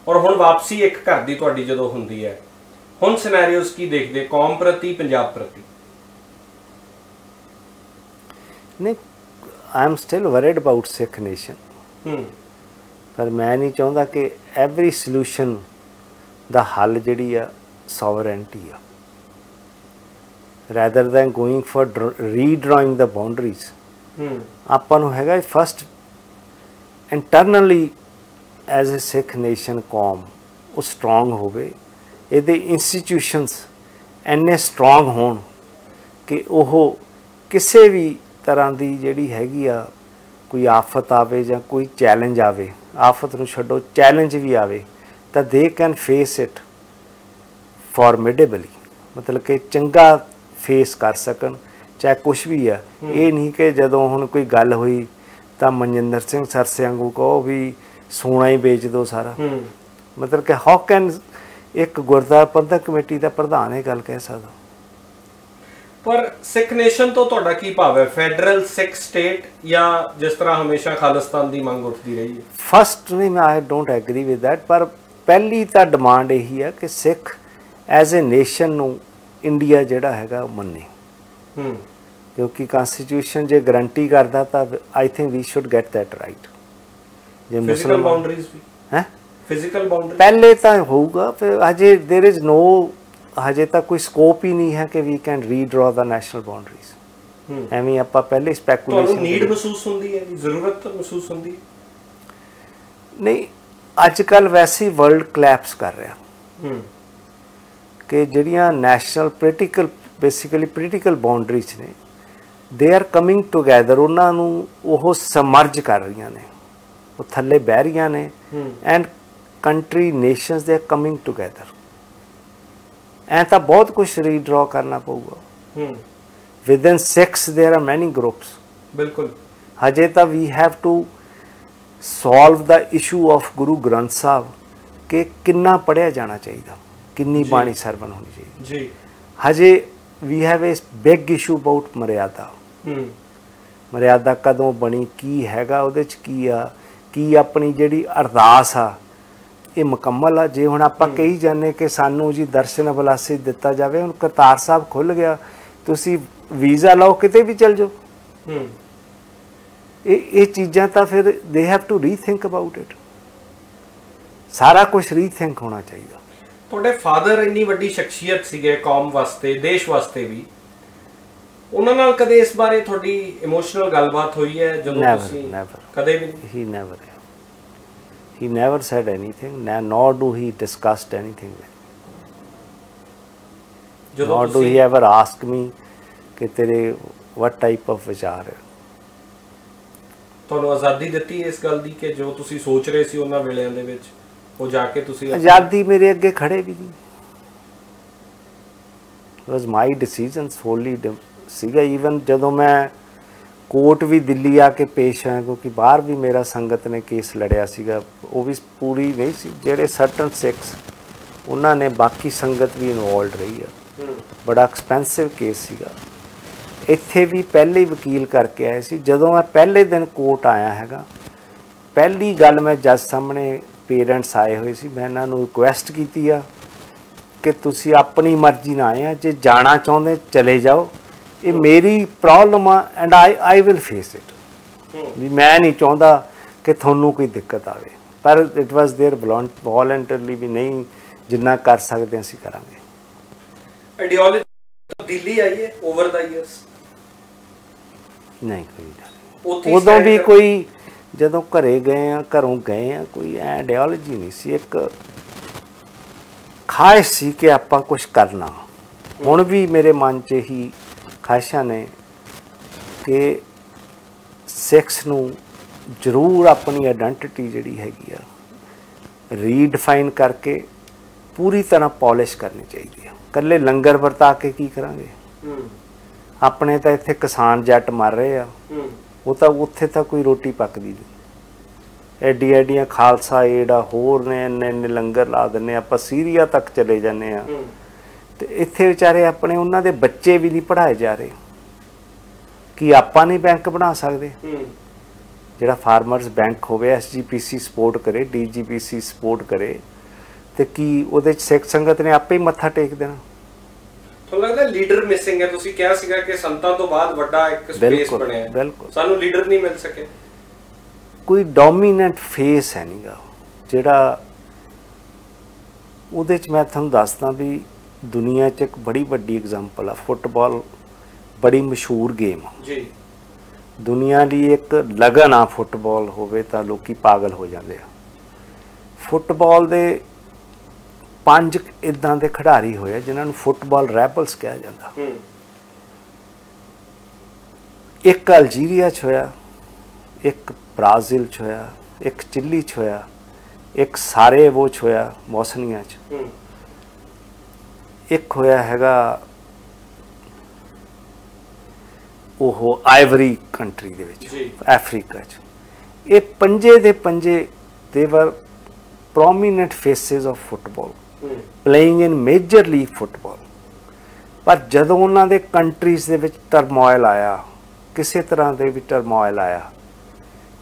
ਔਰ ਹੁਣ ਵਾਪਸੀ ਇੱਕ ਘਰ ਦੀ ਤੁਹਾਡੀ ਜਦੋਂ ਹੁੰਦੀ ਹੈ ਹੁਣ ਸਿਨੈਰੀਓਸ ਕੀ ਦੇਖਦੇ? ਕੌਮ ਪ੍ਰਤੀ ਪੰਜਾਬ ਪ੍ਰਤੀ? ਨਹੀਂ I am still worried about Sikh nation ਹੂੰ। ਪਰ ਮੈਂ ਨਹੀਂ ਚਾਹੁੰਦਾ ਕਿ ਐਵਰੀ ਸੋਲੂਸ਼ਨ ਦਾ ਹੱਲ ਜਿਹੜੀ ਆ ਸੋਵਰੈਂਟੀ ਆ। Rather than going for redrawing the boundaries ਹੂੰ। ਆਪਾਂ ਨੂੰ ਹੈਗਾ first internally as a Sikh nation ਕੌਮ ਉਹ ਸਟਰੋਂਗ ਹੋਵੇ। ਇਹਦੇ ਇੰਸਟੀਟਿਊਸ਼ਨਸ ਐਨੇ ਸਟਰੋਂਗ ਹੋਣ ਕਿ ਉਹ ਕਿਸੇ ਵੀ ਤਰ੍ਹਾਂ ਦੀ ਜਿਹੜੀ ਹੈਗੀ ਆ ਕੋਈ ਆਫਤ ਆਵੇ ਜਾਂ ਕੋਈ ਚੈਲੰਜ ਆਵੇ ਆਫਤ ਨੂੰ ਛੱਡੋ ਚੈਲੰਜ ਵੀ ਆਵੇ ਤਾਂ ਦੇ ਕੈਨ ਫੇਸ ਇਟ ਫਾਰਮਿਡੇਬਲੀ ਮਤਲਬ ਕਿ ਚੰਗਾ ਫੇਸ ਕਰ ਸਕਣ ਚਾਹੇ ਕੁਝ ਵੀ ਆ। ਇਹ ਨਹੀਂ ਕਿ ਜਦੋਂ ਹੁਣ ਕੋਈ ਗੱਲ ਹੋਈ ਤਾਂ ਮਨਜਿੰਦਰ ਸਿੰਘ ਸਰਸੇ ਵਾਂਗੂ ਕਹੋ ਵੀ ਸੋਨਾ ਹੀ ਵੇਚ ਦਿਓ ਸਾਰਾ। ਮਤਲਬ ਕਿ ਹਾਊ ਕੈਨ ਇੱਕ ਗੁਰਦੁਆਰਾ ਪ੍ਰਬੰਧਕ ਕਮੇਟੀ ਦਾ ਪ੍ਰਧਾਨ ਇਹ ਗੱਲ ਕਹਿ ਸਕਦਾ? ਪਰ ਸਿੱਖ ਨੇਸ਼ਨ ਤੋਂ ਤੁਹਾਡਾ ਕੀ ਭਾਵ ਹੈ ਫੈਡਰਲ ਸਿੱਖ ਸਟੇਟ ਜਾਂ ਜਿਸ ਤਰ੍ਹਾਂ ਹਮੇਸ਼ਾ ਖਾਲਿਸਤਾਨ ਦੀ ਮੰਗ ਉੱਠਦੀ ਰਹੀ ਹੈ ਫਸਟ ਨਹੀਂ ਮੈਂ I don't agree with that ਪਰ ਪਹਿਲੀ ਤਾਂ ਡਿਮਾਂਡ ਇਹੀ ਹੈ ਕਿ ਸਿੱਖ ਐਜ਼ ਅ ਨੇਸ਼ਨ ਨੂੰ ਇੰਡੀਆ ਜਿਹੜਾ ਹੈਗਾ ਉਹ ਮੰਨੇ ਹੂੰ ਕਿਉਂਕਿ ਕਨਸਟੀਟਿਊਸ਼ਨ ਜੇ ਗਰੰਟੀ ਕਰਦਾ ਤਾਂ I think we should get that right ਜੇ ਫਿਜ਼ੀਕਲ ਮੁਸਲਮਾਨ ਬਾਉਂਡਰੀਜ਼ ਵੀ ਹੈ ਫਿਜ਼ੀਕਲ ਬਾਉਂਡਰੀ ਪਹਿਲੇ ਤਾਂ ਹੋਊਗਾ ਫਿਰ ਹਜੇ देयर इज नो ਹਜੇ ਤਾਂ ਕੋਈ ਸਕੋਪ ਹੀ ਨਹੀਂ ਹੈ ਕਿ we can redraw the national boundaries ਐਵੇਂ ਆਪਾਂ ਪਹਿਲੇ ਤੁਹਾਨੂੰ ਸਪੈਕੂਲੇਸ਼ਨ ਨੀਡ ਮਹਿਸੂਸ ਹੁੰਦੀ ਹੈ? ਜੀ ਜ਼ਰੂਰਤ ਮਹਿਸੂਸ ਹੁੰਦੀ ਹੈ? ਨਹੀਂ ਅੱਜ ਕੱਲ ਵੈਸੇ ਵਰਲਡ ਕਲੈਪਸ ਕਰ ਰਿਹਾ। ਹੂੰ। ਕਿ ਜਿਹੜੀਆਂ national political basically political boundaries ਨੇ ਦੇ ਆਰ ਕਮਿੰਗ ਟੁਗੇਦਰ ਉਹਨਾਂ ਨੂੰ ਉਹ ਸਮਰਜ ਕਰ ਰਹੀਆਂ ਨੇ। ਉਹ ਥੱਲੇ ਬਹਿ ਰਹੀਆਂ ਨੇ ਐਂਡ ਕੰਟਰੀ ਨੇਸ਼ਨਸ ਦੇ ਆਰ ਕਮਿੰਗ ਟੁਗੇਦਰ ਐ ਤਾਂ ਬਹੁਤ ਕੁਝ ਰੀਡਰਾ ਕਰਨਾ ਪਊਗਾ। ਹੂੰ। Within 6 there are many groups ਬਿਲਕੁਲ। ਹਜੇ ਤਾਂ we have to solve the issue of ਗੁਰੂ ਗ੍ਰੰਥ ਸਾਹਿਬ ਕਿ ਕਿੰਨਾ ਪੜਿਆ ਜਾਣਾ ਚਾਹੀਦਾ ਕਿੰਨੀ। ਬਾਣੀ ਸਰਵਨ ਹੋਣੀ ਚਾਹੀਦੀ। ਜੀ। ਹਜੇ we have a big issue about ਮਰਿਆਦਾ। ਹੂੰ। ਮਰਿਆਦਾ ਕਦੋਂ ਬਣੀ ਕੀ ਹੈਗਾ ਉਹਦੇ ਚ ਕੀ ਆ ਕੀ ਆਪਣੀ ਜਿਹੜੀ ਅਰਦਾਸ ਆ ਇਹ ਮੁਕੰਮਲ ਆ। ਜੇ ਹੁਣ ਆਪਾਂ ਕਹੀ ਜਾਂਦੇ ਕਿ ਸਾਨੂੰ ਜੀ ਦਰਸ਼ਨ ਬਲਾਸੀ ਦਿੱਤਾ ਜਾਵੇ ਹੁਣ ਕਰਤਾਰ ਸਾਹਿਬ ਖੁੱਲ ਗਿਆ ਤੁਸੀਂ ਵੀਜ਼ਾ ਲਓ ਕਿਤੇ ਵੀ ਚਲ ਜਾਓ। ਹੂੰ। ਇਹ ਇਹ ਚੀਜ਼ਾਂ ਤਾਂ ਫਿਰ they have to rethink about it ਸਾਰਾ ਕੁਝ ਰੀਥਿੰਕ ਹੋਣਾ ਚਾਹੀਦਾ। ਤੁਹਾਡੇ ਫਾਦਰ ਇੰਨੀ ਵੱਡੀ ਸ਼ਖਸੀਅਤ ਸੀਗੇ ਕੌਮ ਵਾਸਤੇ ਦੇਸ਼ ਵਾਸਤੇ ਵੀ। ਉਹਨਾਂ ਨਾਲ ਕਦੇ ਇਸ ਬਾਰੇ ਤੁਹਾਡੀ ਇਮੋਸ਼ਨਲ ਗੱਲਬਾਤ ਹੋਈ ਹੈ ਜਦੋਂ ਤੁਸੀਂ. ਕਦੇ ਵੀ? He never he never said anything nor do he discussed anything. with me. nor do he ever ask me ਕਿ ਤੇਰੇ what type of ਵਿਚਾਰ ਹੈ। ਤੁਹਾਨੂੰ ਆਜ਼ਾਦੀ ਦਿੱਤੀ ਇਸ ਗੱਲ ਦੀ ਕਿ ਜੋ ਤੁਸੀਂ ਸੋਚ ਰਹੇ ਸੀ ਉਹਨਾਂ ਵੇਲਿਆਂ ਦੇ ਵਿੱਚ ਉਹ ਜਾ ਕੇ ਤੁਸੀਂ ਆਜ਼ਾਦੀ ਮੇਰੇ ਅੱਗੇ ਖੜੇ ਵੀ ਨਹੀਂ। ਵਾਸ ਮਾਈ ਡਿਸੀਜਨ ਸੋਲੀ ਸੀਗਾ। ਈਵਨ ਜਦੋਂ ਮੈਂ ਕੋਰਟ ਵੀ ਦਿੱਲੀ ਆ ਕੇ ਪੇਸ਼ ਹੋਇਆ ਕਿਉਂਕਿ ਬਾਹਰ ਵੀ ਮੇਰਾ ਸੰਗਤ ਨੇ ਕੇਸ ਲੜਿਆ ਸੀਗਾ। ਉਹ ਵੀ ਪੂਰੀ ਨਹੀਂ ਸੀ। ਜਿਹੜੇ ਸਰਟਨ ਸਿਕਸ, ਉਹਨਾਂ ਨੇ ਬਾਕੀ ਸੰਗਤ ਵੀ ਇਨਵੋਲਡ ਰਹੀ ਆ। ਬੜਾ ਐਕਸਪੈਂਸਿਵ ਕੇਸ ਸੀਗਾ। ਇੱਥੇ ਵੀ ਪਹਿਲੇ ਹੀ ਵਕੀਲ ਕਰਕੇ ਆਏ ਸੀ। ਜਦੋਂ ਮੈਂ ਪਹਿਲੇ ਦਿਨ ਕੋਰਟ ਆਇਆ ਹੈਗਾ, ਪਹਿਲੀ ਗੱਲ ਮੈਂ ਜੱਜ ਸਾਹਮਣੇ ਪੇਰੈਂਟਸ ਆਏ ਹੋਏ ਸੀ। ਮੈਂ ਇਹਨਾਂ ਨੂੰ ਰਿਕੁਐਸਟ ਕੀਤੀ ਆ ਕਿ ਤੁਸੀਂ ਆਪਣੀ ਮਰਜ਼ੀ ਨਾਲ ਆਏ ਆ। ਜੇ ਜਾਣਾ ਚਾਹੁੰਦੇ, ਚਲੇ ਜਾਓ। ਇਹ ਮੇਰੀ ਪ੍ਰੋਬਲਮ ਆ and I I will face it ਹੂੰ ਵੀ ਮੈਂ ਨਹੀਂ ਚਾਹੁੰਦਾ ਕਿ ਤੁਹਾਨੂੰ ਕੋਈ ਦਿੱਕਤ ਆਵੇ ਪਰ ਇਟ ਵਾਸ देयर ਵੋਲੰਟਰਲੀ ਵੀ ਨਹੀਂ ਜਿੰਨਾ ਕਰ ਸਕਦੇ ਅਸੀਂ ਕਰਾਂਗੇ ਆਈਡੀਓਲੋਜੀ ਤਬਦੀਲੀ ਆਈ ਹੈ ਓਵਰ ਦਾ ਇਅਰਸ ਨਹੀਂ ਕੋਈ ਗੱਲ ਨਹੀਂ। ਉੱਥੇ ਉਦੋਂ stand ਵੀ ਕਰ- ਕੋਈ ਜਦੋਂ ਘਰੇ ਗਏ ਆ ਘਰੋਂ ਗਏ ਆ ਕੋਈ ਆਈਡੀਓਲੋਜੀ ਨਹੀਂ ਸੀ ਇੱਕ ਖਾਹਿਸ਼ ਸੀ ਕਿ ਆਪਾਂ ਕੁਝ ਕਰਨਾ ਹੁਣ ਵੀ ਮੇਰੇ ਮਨ 'ਚ ਹੀ ਖਾਹਿਸ਼ਾਂ ਨੇ ਕਿ ਸਿੱਖਸ ਨੂੰ ਜ਼ਰੂਰ ਆਪਣੀ ਆਇਡੈਂਟੀਟੀ ਜਿਹੜੀ ਹੈਗੀ ਆ ਰੀਡਿਫਾਈਨ ਕਰਕੇ ਪੂਰੀ ਤਰ੍ਹਾਂ ਪਾਲਿਸ਼ ਕਰਨੀ ਚਾਹੀਦੀ ਆ। ਕੱਲੇ ਲੰਗਰ ਵਰਤਾ ਕੇ ਕੀ ਕਰਾਂਗੇ? ਆਪਣੇ ਤਾਂ ਇੱਥੇ ਕਿਸਾਨ ਜੱਟ ਮਰ ਰਹੇ ਆ। ਉਹ ਤਾਂ ਉੱਥੇ ਤਾਂ ਕੋਈ ਰੋਟੀ ਪੱਕਦੀ ਨਹੀਂ। ਐਡੀ ਐਡੀਆਂ ਖਾਲਸਾ ਏਡ ਆ ਹੋਰ ਨੇ ਇੰਨੇ ਇੰਨੇ ਲੰਗਰ ਲਾ ਦਿੰਨੇ ਆਪਾਂ ਸੀਰੀਆ ਤੱਕ ਚਲੇ ਜਾਂਦੇ ਆ। ਤੇ ਇੱਥੇ ਵਿਚਾਰੇ ਆਪਣੇ ਉਹਨਾਂ ਦੇ ਬੱਚੇ ਵੀ ਨਹੀਂ ਪੜ੍ਹਾਏ ਜਾ ਰਹੇ। ਕੀ ਆਪਾਂ ਨਹੀਂ ਬੈਂਕ ਬਣਾ ਸਕਦੇ? ਜਿਹੜਾ ਫਾਰਮਰਸ ਬੈਂਕ ਹੋਵੇ ਐਸਜੀਪੀਸੀ ਸਪੋਰਟ ਕਰੇ ਡੀਜੀਪੀਸੀ ਸਪੋਰਟ ਕਰੇ ਤੇ ਕੀ ਉਹਦੇ ਚ ਸਿੱਖ ਸੰਗਤ ਨੇ ਆਪੇ ਹੀ ਮੱਥਾ ਟੇਕ ਦੇਣਾ? ਤੁਹਾਨੂੰ ਲੱਗਦਾ ਲੀਡਰ ਮਿਸਿੰਗ ਹੈ? ਤੁਸੀਂ ਕਿਹਾ ਸੀਗਾ ਕਿ ਸੰਤਾਂ ਤੋਂ ਬਾਅਦ ਵੱਡਾ ਇੱਕ ਸਪੇਸ ਬਣਿਆ। ਬਿਲਕੁਲ। ਸਾਨੂੰ ਲੀਡਰ ਨਹੀਂ ਮਿਲ ਸਕੇ। ਕੋਈ ਡੋਮੀਨੈਂਟ ਫੇਸ ਹੈ ਨਹੀਂਗਾ ਜਿਹੜਾ ਉਹਦੇ ਚ ਮੈਂ ਤੁਹਾਨੂੰ ਦੱਸਦਾ ਵੀ ਦੁਨੀਆ 'ਚ ਇੱਕ ਬੜੀ ਵੱਡੀ ਐਗਜ਼ਾਮਪਲ ਆ ਫੁੱਟਬਾਲ ਬੜੀ ਮਸ਼ਹੂਰ ਗੇਮ ਆ। ਜੀ। ਦੁਨੀਆ ਦੀ ਇੱਕ ਲਗਨ ਆ ਫੁੱਟਬਾਲ ਹੋਵੇ ਤਾਂ ਲੋਕੀ ਪਾਗਲ ਹੋ ਜਾਂਦੇ ਆ। ਫੁੱਟਬਾਲ ਦੇ ਪੰਜ ਇਦਾਂ ਦੇ ਖਿਡਾਰੀ ਹੋਏ ਜਿਨ੍ਹਾਂ ਨੂੰ ਫੁੱਟਬਾਲ ਰੈਬਲਸ ਕਿਹਾ ਜਾਂਦਾ। ਇੱਕ ਅਲਜੀਰੀਆ 'ਚ ਹੋਇਆ ਇੱਕ ਬ੍ਰਾਜ਼ੀਲ 'ਚ ਹੋਇਆ ਇੱਕ ਚਿਲੀ 'ਚ ਹੋਇਆ ਇੱਕ ਸਾਰੇਵੋ 'ਚ ਹੋਇਆ ਬੋਸਨੀਆ 'ਚ। ਹੂੰ। ਇੱਕ ਹੋਇਆ ਹੈਗਾ ਉਹ ਆਈਵਰੀ ਕੰਟਰੀ ਦੇ ਵਿੱਚ। ਅਫਰੀਕਾ 'ਚ। ਇਹ ਪੰਜੇ ਦੇ ਪੰਜੇ they were prominent faces of football playing in major league football ਪਰ ਜਦੋਂ ਉਹਨਾਂ ਦੇ ਕੰਟਰੀਜ਼ ਦੇ ਵਿੱਚ ਟਰਮੋਇਲ ਆਇਆ ਕਿਸੇ ਤਰ੍ਹਾਂ ਦੇ ਵੀ ਟਰਮੋਇਲ ਆਇਆ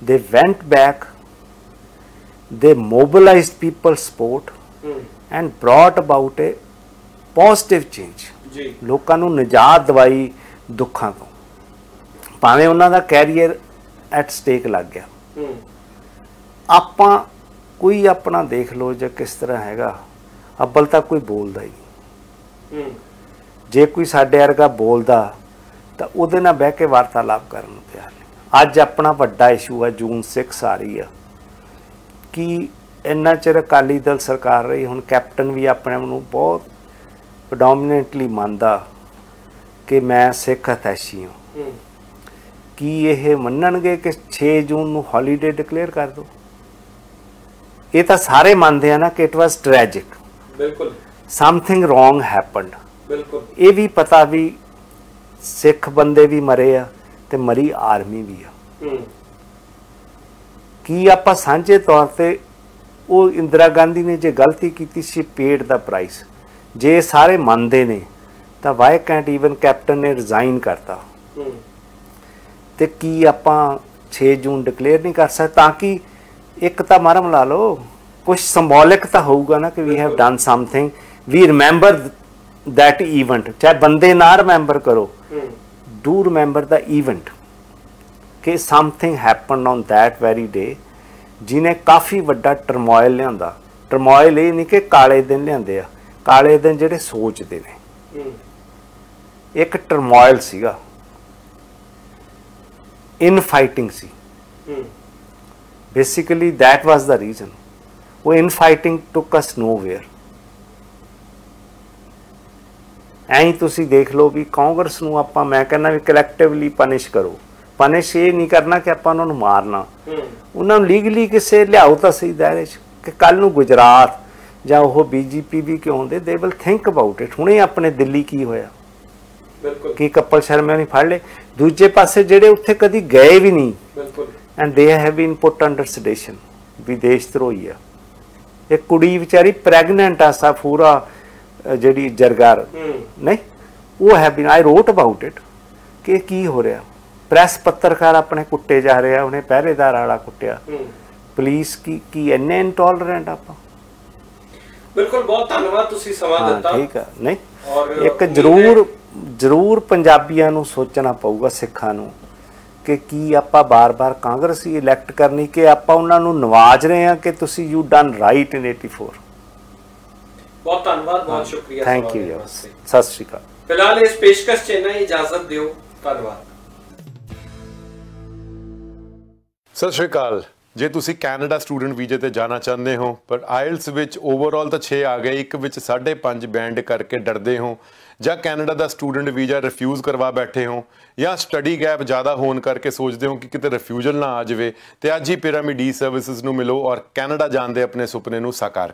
they went back they mobilized people support ਹੂੰ। and brought about positive change ਜੀ। ਲੋਕਾਂ ਨੂੰ ਨਿਜਾਤ ਦਵਾਈ ਦੁੱਖਾਂ ਤੋਂ। ਭਾਵੇਂ ਉਹਨਾਂ ਦਾ ਕੈਰੀਅਰ ਐਟ ਸਟੇਕ ਲੱਗ ਗਿਆ। ਹੂੰ। ਆਪਾਂ ਕੋਈ ਆਪਣਾ ਦੇਖ ਲਓ ਜਾਂ ਕਿਸ ਤਰ੍ਹਾਂ ਹੈਗਾ ਅੱਬਲ ਤਾਂ ਕੋਈ ਬੋਲਦਾ ਹੀ ਨਹੀਂ। ਹੂੰ। ਜੇ ਕੋਈ ਸਾਡੇ ਵਰਗਾ ਬੋਲਦਾ ਤਾਂ ਉਹਦੇ ਨਾਲ ਬਹਿ ਕੇ ਵਾਰਤਾਲਾਪ ਕਰਨ ਨੂੰ ਤਿਆਰ ਨਹੀਂ। ਅੱਜ ਆਪਣਾ ਵੱਡਾ ਇਸ਼ੂ ਆ ਜੂਨ 6 ਆ ਰਹੀ ਆ। ਕਿ ਇੰਨਾ ਚਿਰ ਅਕਾਲੀ ਦਲ ਸਰਕਾਰ ਰਹੀ ਹੁਣ ਕੈਪਟਨ ਵੀ ਆਪਣੇ ਆਪ ਨੂੰ ਬਹੁਤ ਪ੍ਰਡੋਮੀਨੈਂਟਲੀ ਮੰਨਦਾ ਕਿ ਮੈਂ ਸਿੱਖ ਅਤੈਸ਼ੀ ਹਾਂ। ਕੀ ਇਹ ਮੰਨਣਗੇ ਕਿ 6 ਜੂਨ ਨੂੰ ਹੌਲੀਡੇ ਡਿਕਲੇਅਰ ਕਰ ਦੋ? ਇਹ ਤਾਂ ਸਾਰੇ ਮੰਨਦੇ ਆ ਨਾ ਕਿ ਇਟ ਵਾਸ ਟ੍ਰੈਜਿਕ ਬਿਲਕੁਲ। ਸਮਥਿੰਗ ਰੋਂਗ ਹੈਪਨਡ ਬਿਲਕੁਲ। ਇਹ ਵੀ ਪਤਾ ਵੀ ਸਿੱਖ ਬੰਦੇ ਵੀ ਮਰੇ ਆ ਤੇ ਮਰੀ ਆਰਮੀ ਵੀ ਆ। ਕੀ ਆਪਾਂ ਸਾਂਝੇ ਤੌਰ ਤੇ ਉਹ ਇੰਦਰਾ ਗਾਂਧੀ ਨੇ ਜੇ ਗਲਤੀ ਕੀਤੀ ਸੀ ਪੇਡ ਦਾ ਪ੍ਰਾਈਸ ਜੇ ਸਾਰੇ ਮੰਨਦੇ ਨੇ ਤਾਂ ਵਾਈ ਕੈਂਟ ਈਵਨ ਕੈਪਟਨ ਨੇ ਰਿਜ਼ਾਈਨ ਕਰਤਾ। ਤੇ ਕੀ ਆਪਾਂ 6 ਜੂਨ ਡਿਕਲੇਅਰ ਨਹੀਂ ਕਰ ਸਕਦੇ? ਤਾਂ ਕਿ ਇੱਕ ਤਾਂ ਮਰਮ ਲਾ ਲਓ ਕੁਝ ਸਿੰਬੋਲਿਕ ਤਾਂ ਹੋਊਗਾ ਨਾ ਕਿ we have done something we remember that event ਚਾਹੇ ਬੰਦੇ ਨਾ ਰਿਮੈਂਬਰ ਕਰੋ do remember the event ਕਿ something happened on that very day ਜਿਨੇ ਕਾਫੀ ਵੱਡਾ ਟਰਮੋਇਲ ਲਿਆਂਦਾ। ਟਰਮੋਇਲ ਇਹ ਨਹੀਂ ਕਿ ਕਾਲੇ ਦਿਨ ਲਿਆਂਦੇ ਆ। ਕਾਲੇ ਦਿਨ ਜਿਹੜੇ ਸੋਚਦੇ ਨੇ। ਇੱਕ ਟਰਮੋਇਲ ਸੀਗਾ। Infighting C. Basically that was the reason ਉਹ infighting took us nowhere ਐਂ ਤੁਸੀਂ ਦੇਖ ਲਓ ਵੀ ਕਾਂਗਰਸ ਨੂੰ ਆਪਾਂ ਮੈਂ ਕਹਿੰਦਾ ਵੀ ਕਲੈਕਟਿਵਲੀ ਪਨਿਸ਼ ਕਰੋ। ਪਨਿਸ਼ ਇਹ ਨਹੀਂ ਕਰਨਾ ਕਿ ਆਪਾਂ ਉਹਨਾਂ ਨੂੰ ਮਾਰਨਾ। ਉਹਨਾਂ ਨੂੰ ਲੀਗਲੀ ਕਿਸੇ ਲਿਆਓ ਤਾਂ ਸਹੀ ਦਾਇਰੇ 'ਚ ਕਿ ਕੱਲ ਨੂੰ ਗੁਜਰਾਤ ਜਾਂ ਉਹ ਬੀਜੇਪੀ ਵੀ ਕਿਉਂ ਹੁੰਦੇ? They will think about it ਹੁਣੇ ਆਪਣੇ ਦਿੱਲੀ ਕੀ ਹੋਇਆ? ਬਿਲਕੁਲ। ਕੀ ਕਪਲ ਸ਼ਰਮਾ ਨੇ ਫੜ ਲਏ? ਦੂਜੇ ਪਾਸੇ ਜਿਹੜੇ ਉੱਥੇ ਕਦੀ ਗਏ ਵੀ ਨਹੀਂ ਬਿਲਕੁਲ। And they have been put under ਸੈਡੇਸ਼ਨ ਵਿਦੇਸ਼ ਧਰੋਈ ਆ। ਇੱਕ ਕੁੜੀ ਵਿਚਾਰੀ ਪ੍ਰੈਗਨੈਂਟ ਆ ਸਾ ਪੂਰਾ ਜਿਹੜੀ ਜਰਗਾਰ। ਨਹੀਂ ਉਹ have been I wrote about it ਕਿ ਇਹ ਕੀ ਹੋ ਰਿਹਾ? ਪ੍ਰੈਸ ਪੱਤਰਕਾਰ ਆਪਣੇ ਕੁੱਟੇ ਜਾ ਰਿਹਾ ਉਹਨੇ ਪਹਿਰੇਦਾਰ ਵਾਲਾ ਕੁੱਟਿਆ। ਪੁਲਿਸ ਕੀ ਕੀ ਇੰਨੇ ਇਨਟੋਲਰੈਂਟ ਆਪਾਂ? ਬਿਲਕੁਲ ਬਹੁਤ ਧੰਨਵਾਦ ਤੁਸੀਂ ਸਮਾਂ ਦਿੱਤਾ। ਠੀਕ ਆ। ਨਹੀਂ ਔਰ ਇੱਕ ਜ਼ਰੂਰ ਜ਼ਰੂਰ ਪੰਜਾਬੀਆਂ ਨੂੰ ਸੋਚਣਾ ਪਊਗਾ ਸਿੱਖਾਂ ਨੂੰ ਕਿ ਕੀ ਆਪਾਂ ਬਾਰ-ਬਾਰ ਕਾਂਗਰਸ ਹੀ ਇਲੈਕਟ ਕਰਨੀ ਕਿ ਆਪਾਂ ਉਹਨਾਂ ਨੂੰ ਨਵਾਜ ਰਹੇ ਹਾਂ ਕਿ ਤੁਸੀਂ ਯੂ ਡਨ ਰਾਈਟ ਇਨ 84 ਬਹੁਤ ਧੰਨਵਾਦ ਬਹੁਤ ਸ਼ੁਕਰੀਆ ਥੈਂਕ ਸਮਾਂ ਯੂ ਦੇਣ ਵਾਸਤੇ। ਸਤਿ ਸ਼੍ਰੀ ਅਕਾਲ। ਫਿਲਹਾਲ ਇਸ ਪੇਸ਼ਕਸ਼ 'ਚ ਇੰਨਾ ਹੀ ਇਜਾਜ਼ਤ ਦਿਓ। ਧੰਨਵਾਦ। ਸਤਿ ਸ਼੍ਰੀ ਅਕਾਲ। ਜੇ ਤੁਸੀਂ ਕੈਨੇਡਾ ਸਟੂਡੈਂਟ ਵੀਜ਼ੇ ਤੇ ਜਾਣਾ ਚਾਹੁੰਦੇ ਹੋ, ਪਰ ਆਇਲਸ ਵਿੱਚ ਓਵਰਆਲ ਤਾਂ 6 ਆ ਗਏ, ਇੱਕ ਵਿੱਚ 5.5 ਬੈਂਡ ਕਰਕੇ ਡਰਦੇ ਹੋ, ਜਾਂ ਕੈਨੇਡਾ ਦਾ ਸਟੂਡੈਂਟ ਵੀਜ਼ਾ ਰਿਫਿਊਜ਼ ਕਰਵਾ ਬੈਠੇ ਹੋ, ਜਾਂ ਸਟੱਡੀ ਗੈਪ ਜ਼ਿਆਦਾ ਹੋਣ ਕਰਕੇ ਸੋਚਦੇ ਹੋ ਕਿ ਕਿਤੇ ਰਿਫਿਊਜ਼ਲ ਨਾ ਆ ਜਾਵੇ, ਤੇ ਅੱਜ ਹੀ ਪਿਰਾਮਿਡ ਈ ਸਰਵਿਸਿਜ਼ ਨੂੰ ਮਿਲੋ ਔਰ ਕੈਨੇਡਾ ਜਾਣ ਦੇ ਆਪਣੇ ਸੁਪਨੇ ਨੂੰ ਸਾਕਾਰ